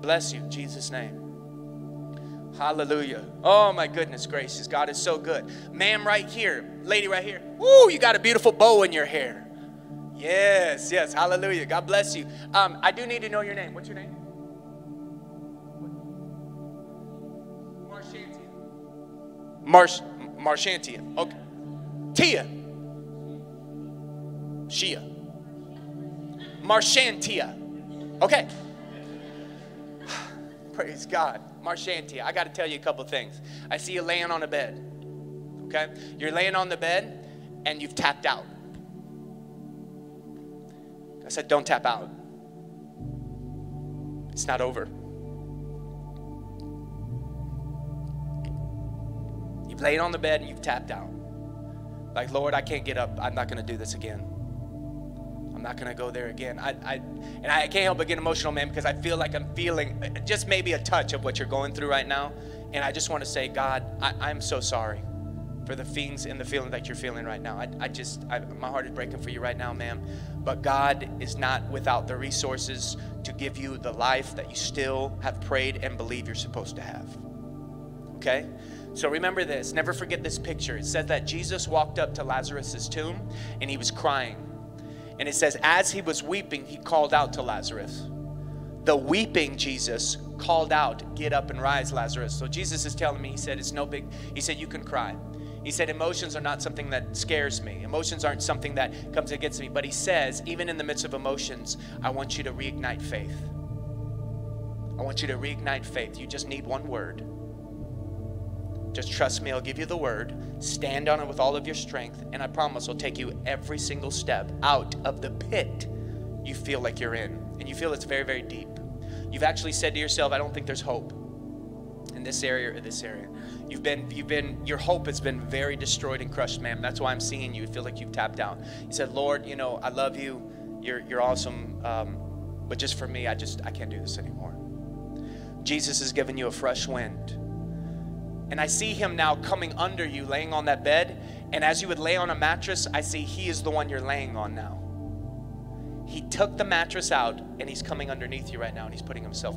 Bless you, Jesus' name. Hallelujah. Oh my goodness gracious. God is so good. Ma'am, right here. Lady, right here. Woo, you got a beautiful bow in your hair. Yes, yes. Hallelujah. God bless you. Um, I do need to know your name. What's your name? Marshantia. Marsh Marshantia. Okay. Tia. Shia. Marshantia. Okay. Praise God. Marshantia. I got to tell you a couple things. I see you laying on a bed. Okay? You're laying on the bed and you've tapped out. Said, Don't tap out. It's not over. You've laid on the bed and you've tapped out. Like, Lord, I can't get up. I'm not going to do this again. I'm not going to go there again. I, I, and I can't help but get emotional, man, because I feel like I'm feeling uh, just maybe a touch of what you're going through right now. And I just want to say, God, I, I'm so sorry for the feelings and the feeling that you're feeling right now. I, I just, I, my heart is breaking for you right now, ma'am. But God is not without the resources to give you the life that you still have prayed and believe you're supposed to have. Okay? So remember this. Never forget this picture. It says that Jesus walked up to Lazarus' tomb and he was crying. And it says, as he was weeping, he called out to Lazarus. The weeping Jesus called out, Get up and rise, Lazarus. So Jesus is telling me, He said, It's no big, He said, You can cry. He said, Emotions are not something that scares me. Emotions aren't something that comes against me. But he says, even in the midst of emotions, I want you to reignite faith. I want you to reignite faith. You just need one word. Just trust me, I'll give you the word. Stand on it with all of your strength, and I promise I'll take you every single step out of the pit you feel like you're in. And you feel it's very, very deep. You've actually said to yourself, I don't think there's hope in this area or this area. You've been, you've been, your hope has been very destroyed and crushed, ma'am. That's why I'm seeing you. It feel like you've tapped out. He said, Lord, you know, I love you. You're, you're awesome. Um, but just for me, I just, I can't do this anymore. Jesus has given you a fresh wind. And I see him now coming under you, laying on that bed. And as you would lay on a mattress, I see he is the one you're laying on now. He took the mattress out and he's coming underneath you right now and he's putting himself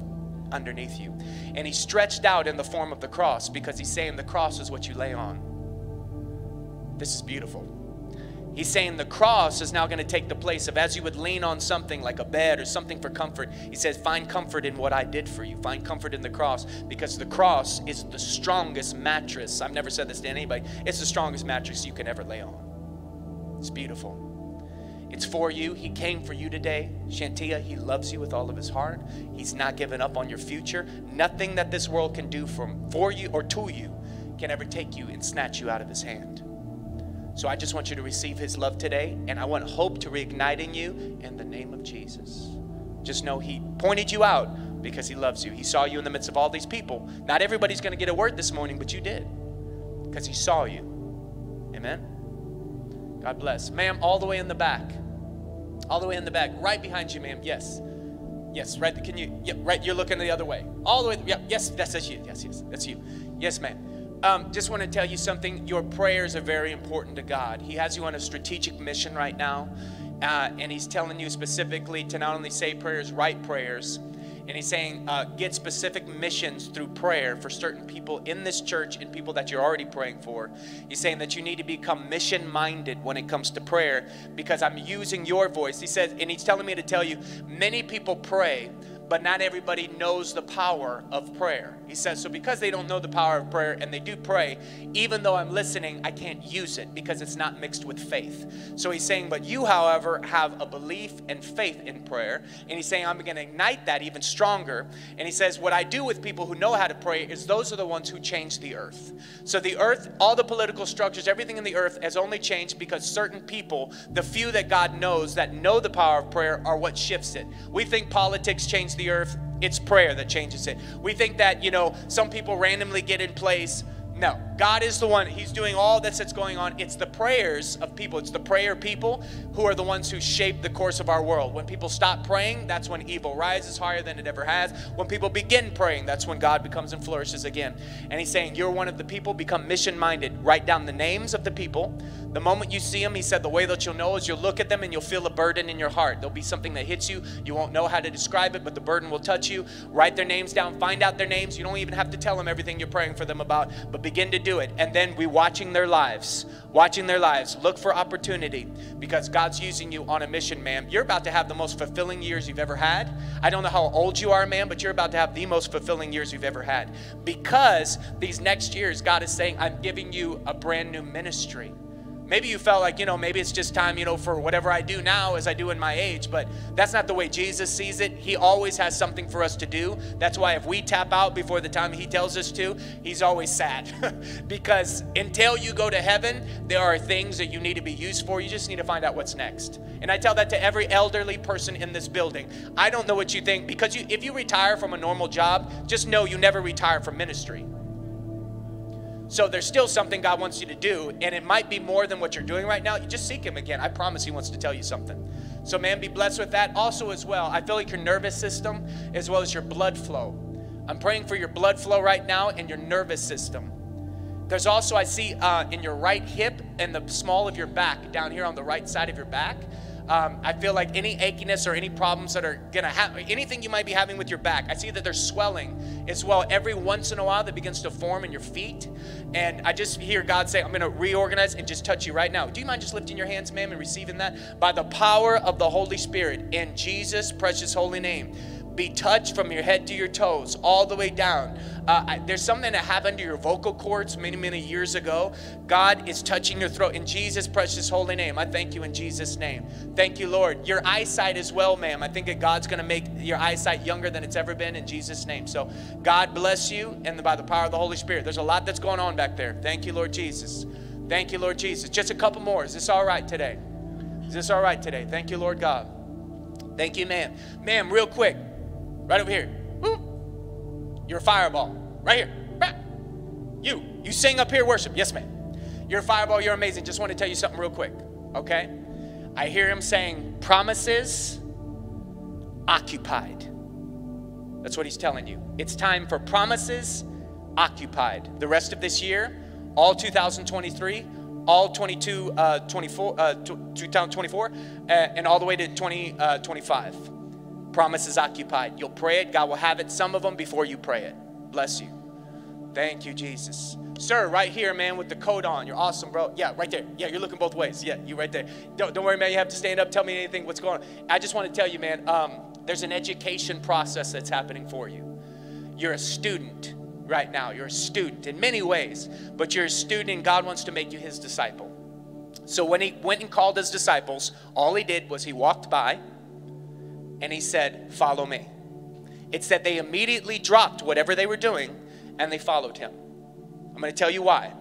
underneath you. And he's stretched out in the form of the cross because he's saying the cross is what you lay on. This is beautiful. He's saying the cross is now going to take the place of as you would lean on something like a bed or something for comfort. He says, Find comfort in what I did for you. Find comfort in the cross because the cross is the strongest mattress. I've never said this to anybody. It's the strongest mattress you can ever lay on. It's beautiful. It's for you. He came for you today. Shantia, He loves you with all of His heart. He's not given up on your future. Nothing that this world can do from, for you or to you can ever take you and snatch you out of His hand. So I just want you to receive His love today, and I want hope to reignite in you in the name of Jesus. Just know He pointed you out because He loves you. He saw you in the midst of all these people. Not everybody's going to get a word this morning, but you did because He saw you. Amen. God bless. Ma'am, all the way in the back. All the way in the back. Right behind you, ma'am. Yes. Yes, right. Can you? Yep, right. You're looking the other way. All the way. Yep. Yes, that's, that's you. Yes, yes, that's you. Yes, ma'am. Um, just want to tell you something. Your prayers are very important to God. He has you on a strategic mission right now, uh, and He's telling you specifically to not only say prayers, write prayers, and he's saying, uh, get specific missions through prayer for certain people in this church and people that you're already praying for. He's saying that you need to become mission minded when it comes to prayer because I'm using your voice. He says, and he's telling me to tell you, many people pray, but not everybody knows the power of prayer. He says, so because they don't know the power of prayer and they do pray, even though I'm listening, I can't use it because it's not mixed with faith. So he's saying, but you, however, have a belief and faith in prayer. And he's saying, I'm going to ignite that even stronger. And he says, what I do with people who know how to pray is those are the ones who change the earth. So the earth, all the political structures, everything in the earth has only changed because certain people, the few that God knows that know the power of prayer, are what shifts it. We think politics change the earth. It's prayer that changes it. We think that, you know, some people randomly get in place. No, God is the one. He's doing all this that's going on. It's the prayers of people. It's the prayer people who are the ones who shape the course of our world. When people stop praying, that's when evil rises higher than it ever has. When people begin praying, that's when God becomes and flourishes again. And He's saying, You're one of the people, become mission minded. Write down the names of the people. The moment you see them, He said, the way that you'll know is you'll look at them and you'll feel a burden in your heart. There'll be something that hits you. You won't know how to describe it, but the burden will touch you. Write their names down, find out their names. You don't even have to tell them everything you're praying for them about, but begin to do it. And then we watching their lives, watching their lives. Look for opportunity because God's using you on a mission, ma'am. You're about to have the most fulfilling years you've ever had. I don't know how old you are, ma'am, but you're about to have the most fulfilling years you've ever had because these next years, God is saying, I'm giving you a brand new ministry. Maybe you felt like, you know, maybe it's just time, you know, for whatever I do now as I do in my age, but that's not the way Jesus sees it. He always has something for us to do. That's why if we tap out before the time He tells us to, He's always sad. because until you go to heaven, there are things that you need to be used for. You just need to find out what's next. And I tell that to every elderly person in this building. I don't know what you think because you, if you retire from a normal job, just know you never retire from ministry. So there's still something God wants you to do, and it might be more than what you're doing right now. You just seek Him again. I promise He wants to tell you something. So, man, be blessed with that. Also, as well, I feel like your nervous system as well as your blood flow. I'm praying for your blood flow right now and your nervous system. There's also, I see uh, in your right hip and the small of your back, down here on the right side of your back, um, I feel like any achiness or any problems that are gonna have anything you might be having with your back, I see that there's swelling as well every once in a while that begins to form in your feet. And I just hear God say, I'm gonna reorganize and just touch you right now. Do you mind just lifting your hands, ma'am, and receiving that? By the power of the Holy Spirit in Jesus' precious holy name be touched from your head to your toes, all the way down. Uh, I, there's something that happened to your vocal cords many, many years ago. God is touching your throat in Jesus' precious holy name. I thank you in Jesus' name. Thank you, Lord. Your eyesight as well, ma'am. I think that God's going to make your eyesight younger than it's ever been in Jesus' name. So God bless you, and by the power of the Holy Spirit. There's a lot that's going on back there. Thank you, Lord Jesus. Thank you, Lord Jesus. Just a couple more. Is this all right today? Is this all right today? Thank you, Lord God. Thank you, ma'am. Ma'am, real quick, right over here. You're a fireball, right here. You, you sing up here, worship. Yes, ma'am. You're a fireball. You're amazing. Just want to tell you something real quick, okay? I hear him saying, promises occupied. That's what he's telling you. It's time for promises occupied. The rest of this year, all 2023, all 22, uh, 24, uh, 2024, uh, and all the way to 2025. Uh, is occupied. You'll pray it, God will have it, some of them before you pray it. Bless you. Thank you, Jesus. Sir, right here, man, with the coat on. You're awesome, bro. Yeah, right there. Yeah, you're looking both ways. Yeah, you right there. Don't, don't worry, man. You have to stand up. Tell me anything. What's going on? I just want to tell you, man, um, there's an education process that's happening for you. You're a student right now. You're a student in many ways, but you're a student and God wants to make you his disciple. So when he went and called his disciples, all he did was he walked by and he said, Follow me. It said they immediately dropped whatever they were doing and they followed him. I'm going to tell you why.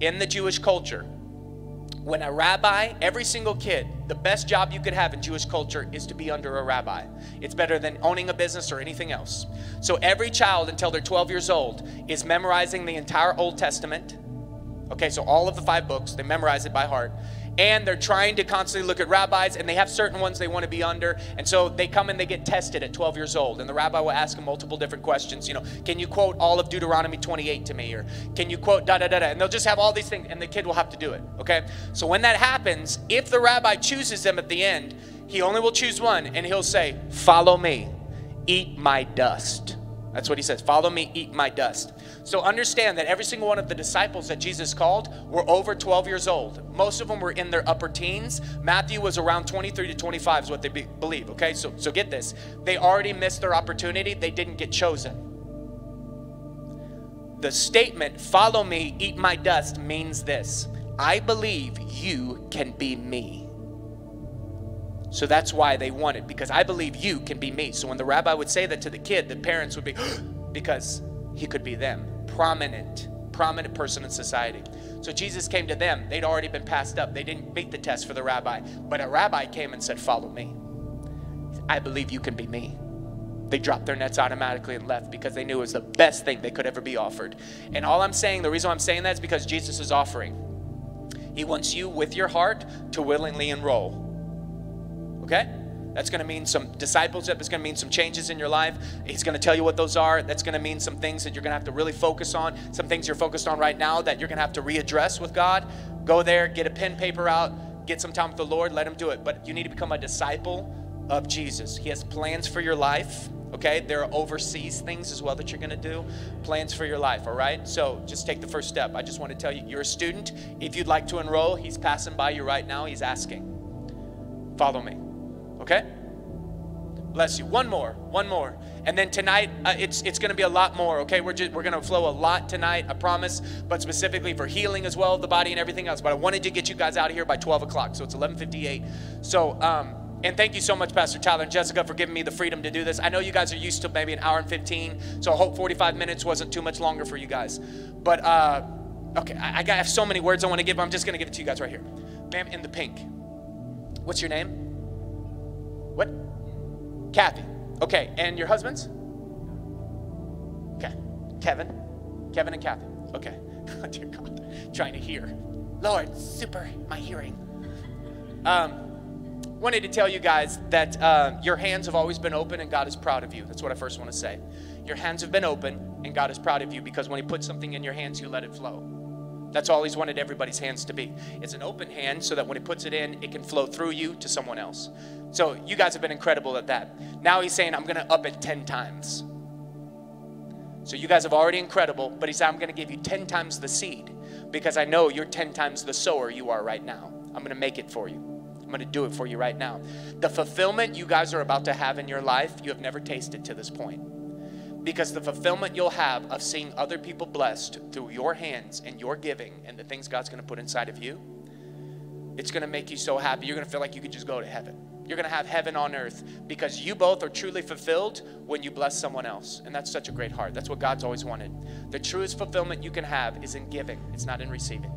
In the Jewish culture, when a rabbi, every single kid, the best job you could have in Jewish culture is to be under a rabbi. It's better than owning a business or anything else. So every child until they're 12 years old is memorizing the entire Old Testament. Okay, so all of the five books, they memorize it by heart and they're trying to constantly look at rabbis and they have certain ones they want to be under and so they come and they get tested at 12 years old and the rabbi will ask them multiple different questions you know can you quote all of deuteronomy 28 to me? or can you quote da da da da? And they'll just have all these things and the kid will have to do it okay? So when that happens if the rabbi chooses them at the end he only will choose one and he'll say follow me. Eat my dust that's what he says. Follow me, eat my dust. So understand that every single one of the disciples that Jesus called were over 12 years old. Most of them were in their upper teens. Matthew was around 23 to 25 is what they be, believe. Okay, so so get this. They already missed their opportunity. They didn't get chosen. The statement, follow me, eat my dust, means this. I believe you can be me. So that's why they want it, because I believe you can be me. So when the rabbi would say that to the kid, the parents would be, because he could be them. Prominent, prominent person in society. So Jesus came to them. They'd already been passed up. They didn't meet the test for the rabbi. But a rabbi came and said, Follow me. I believe you can be me. They dropped their nets automatically and left because they knew it was the best thing they could ever be offered. And all I'm saying, the reason I'm saying that is because Jesus is offering. He wants you with your heart to willingly enroll. Okay? That's going to mean some discipleship. It's going to mean some changes in your life. He's going to tell you what those are. That's going to mean some things that you're going to have to really focus on. Some things you're focused on right now that you're going to have to readdress with God. Go there, get a pen, paper out, get some time with the Lord, let Him do it. But you need to become a disciple of Jesus. He has plans for your life. Okay, there are overseas things as well that you're going to do, plans for your life. All right, so just take the first step. I just want to tell you, you're a student. If you'd like to enroll, he's passing by you right now. He's asking, Follow me. Okay? Bless you. One more, one more. And then tonight, uh, it's, it's going to be a lot more, okay? We're, just, we're going to flow a lot tonight, I promise, but specifically for healing as well the body and everything else. But I wanted to get you guys out of here by 12 o'clock, so it's 11.58. So, um, and thank you so much, Pastor Tyler and Jessica, for giving me the freedom to do this. I know you guys are used to maybe an hour and 15, so I hope 45 minutes wasn't too much longer for you guys. But, uh, okay, I, I have so many words I want to give, but I'm just going to give it to you guys right here. Ma'am, in the pink. What's your name? What? Kathy. Okay, and your husband's? Okay, Kevin. Kevin and Kathy. Okay. Dear God, trying to hear. Lord, super my hearing. Um, wanted to tell you guys that uh, your hands have always been open and God is proud of you. That's what I first want to say. Your hands have been open and God is proud of you because when He puts something in your hands, you let it flow. That's all he's wanted everybody's hands to be. It's an open hand so that when he puts it in, it can flow through you to someone else. So you guys have been incredible at that. Now he's saying, I'm going to up it 10 times. So you guys have already incredible, but he said, I'm going to give you 10 times the seed because I know you're 10 times the sower you are right now. I'm going to make it for you. I'm I'm going to do it for you right now. The fulfillment you guys are about to have in your life, you have never tasted to this point. Because the fulfillment you'll have of seeing other people blessed through your hands and your giving and the things God's going to put inside of you, it's going to make you so happy. You're going to feel like you could just go to heaven. You're going to have heaven on earth because you both are truly fulfilled when you bless someone else. And that's such a great heart. That's what God's always wanted. The truest fulfillment you can have is in giving, it's not in receiving.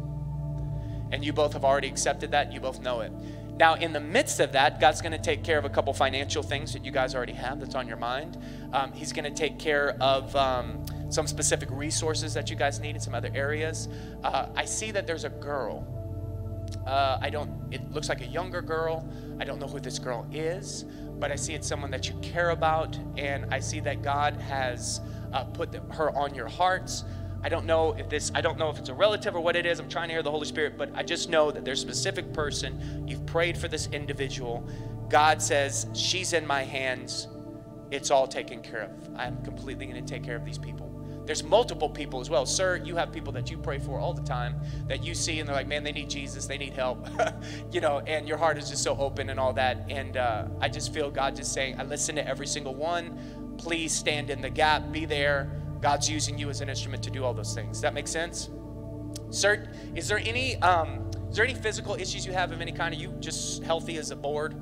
And you both have already accepted that. You both know it. Now, in the midst of that, God's going to take care of a couple financial things that you guys already have that's on your mind. Um, he's going to take care of um, some specific resources that you guys need in some other areas. Uh, I see that there's a girl. Uh, I don't, it looks like a younger girl. I don't know who this girl is, but I see it's someone that you care about. And I see that God has uh, put her on your hearts. I don't know if this, I don't know if it's a relative or what it is. I'm trying to hear the Holy Spirit, but I just know that there's a specific person. You've prayed for this individual. God says, She's in my hands. It's all taken care of. I'm completely going to take care of these people. There's multiple people as well. Sir, you have people that you pray for all the time that you see and they're like, man, they need Jesus, they need help. you know, and your heart is just so open and all that. And uh, I just feel God just saying, I listen to every single one. Please stand in the gap, be there God's using you as an instrument to do all those things. Does that make sense? Sir, is there any um, is there any physical issues you have of any kind? Are you just healthy as a board?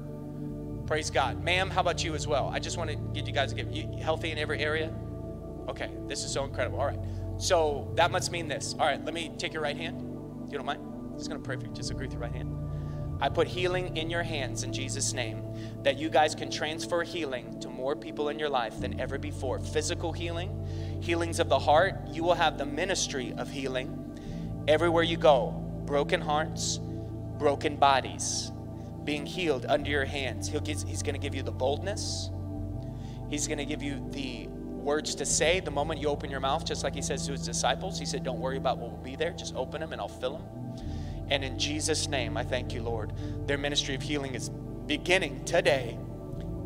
Praise God. Ma'am, how about you as well? I just want to get you guys to get you healthy in every area. Okay, this is so incredible. All right. So that must mean this. All right, let me take your right hand. You don't mind? I'm just gonna pray for you. Just agree with your right hand. I put healing in your hands in Jesus' name, that you guys can transfer healing to more people in your life than ever before. Physical healing, healings of the heart. You will have the ministry of healing everywhere you go. Broken hearts, broken bodies, being healed under your hands. He'll he's going to give you the boldness. He's going to give you the words to say the moment you open your mouth, just like he says to his disciples. He said, Don't worry about what will be there, just open them and I'll fill them. And in Jesus' name, I thank you, Lord. Their ministry of healing is beginning today.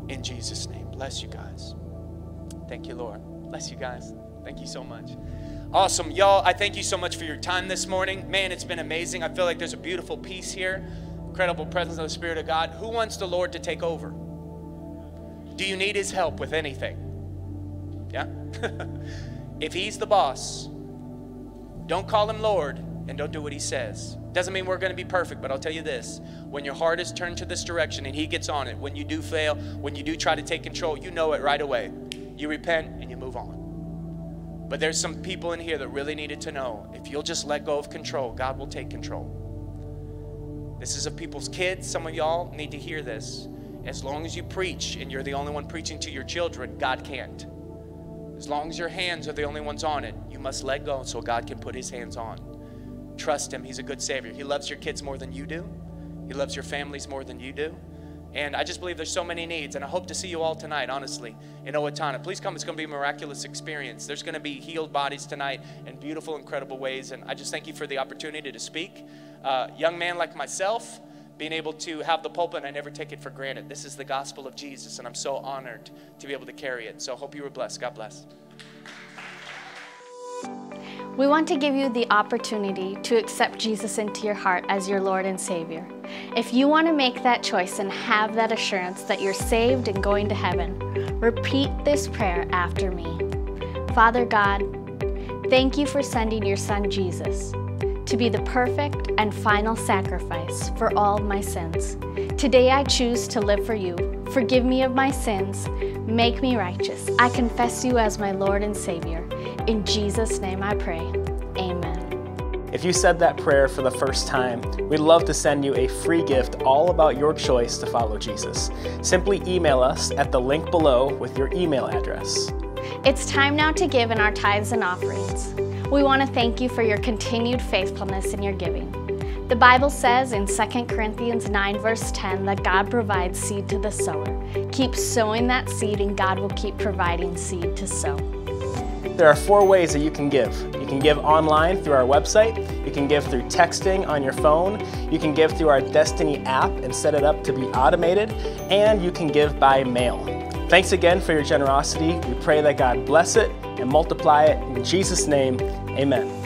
In Jesus' name. Bless you guys. Thank you, Lord. Bless you guys. Thank you so much. Awesome. Y'all, I thank you so much for your time this morning. Man, it's been amazing. I feel like there's a beautiful peace here, incredible presence of the Spirit of God. Who wants the Lord to take over? Do you need His help with anything? Yeah? if He's the boss, don't call Him Lord and don't do what He says. Doesn't mean we're going to be perfect, but I'll tell you this. When your heart is turned to this direction and He gets on it, when you do fail, when you do try to take control, you know it right away. You repent and you move on. But there's some people in here that really needed to know if you'll just let go of control, God will take control. This is of people's kids. Some of y'all need to hear this. As long as you preach and you're the only one preaching to your children, God can't. As long as your hands are the only ones on it, you must let go so God can put His hands on. Trust Him. He's a good Savior. He loves your kids more than you do, He loves your families more than you do. And I just believe there's so many needs. And I hope to see you all tonight, honestly, in Owatonna. Please come. It's going to be a miraculous experience. There's going to be healed bodies tonight in beautiful, incredible ways. And I just thank you for the opportunity to speak. Uh, young man like myself, being able to have the pulpit, I never take it for granted. This is the gospel of Jesus, and I'm so honored to be able to carry it. So I hope you were blessed. God bless. We want to give you the opportunity to accept Jesus into your heart as your Lord and Savior. If you want to make that choice and have that assurance that you're saved and going to heaven, repeat this prayer after me. Father God, thank you for sending your Son Jesus to be the perfect and final sacrifice for all my sins. Today I choose to live for you. Forgive me of my sins. Make me righteous. I confess you as my Lord and Savior. In Jesus' name I pray. Amen. If you said that prayer for the first time, we'd love to send you a free gift all about your choice to follow Jesus. Simply email us at the link below with your email address. It's time now to give in our tithes and offerings. We want to thank you for your continued faithfulness in your giving. The Bible says in 2 Corinthians 9, verse 10, that God provides seed to the sower. Keep sowing that seed, and God will keep providing seed to sow. There are four ways that you can give. You can give online through our website, you can give through texting on your phone, you can give through our Destiny app and set it up to be automated, and you can give by mail. Thanks again for your generosity. We pray that God bless it and multiply it. In Jesus' name, amen.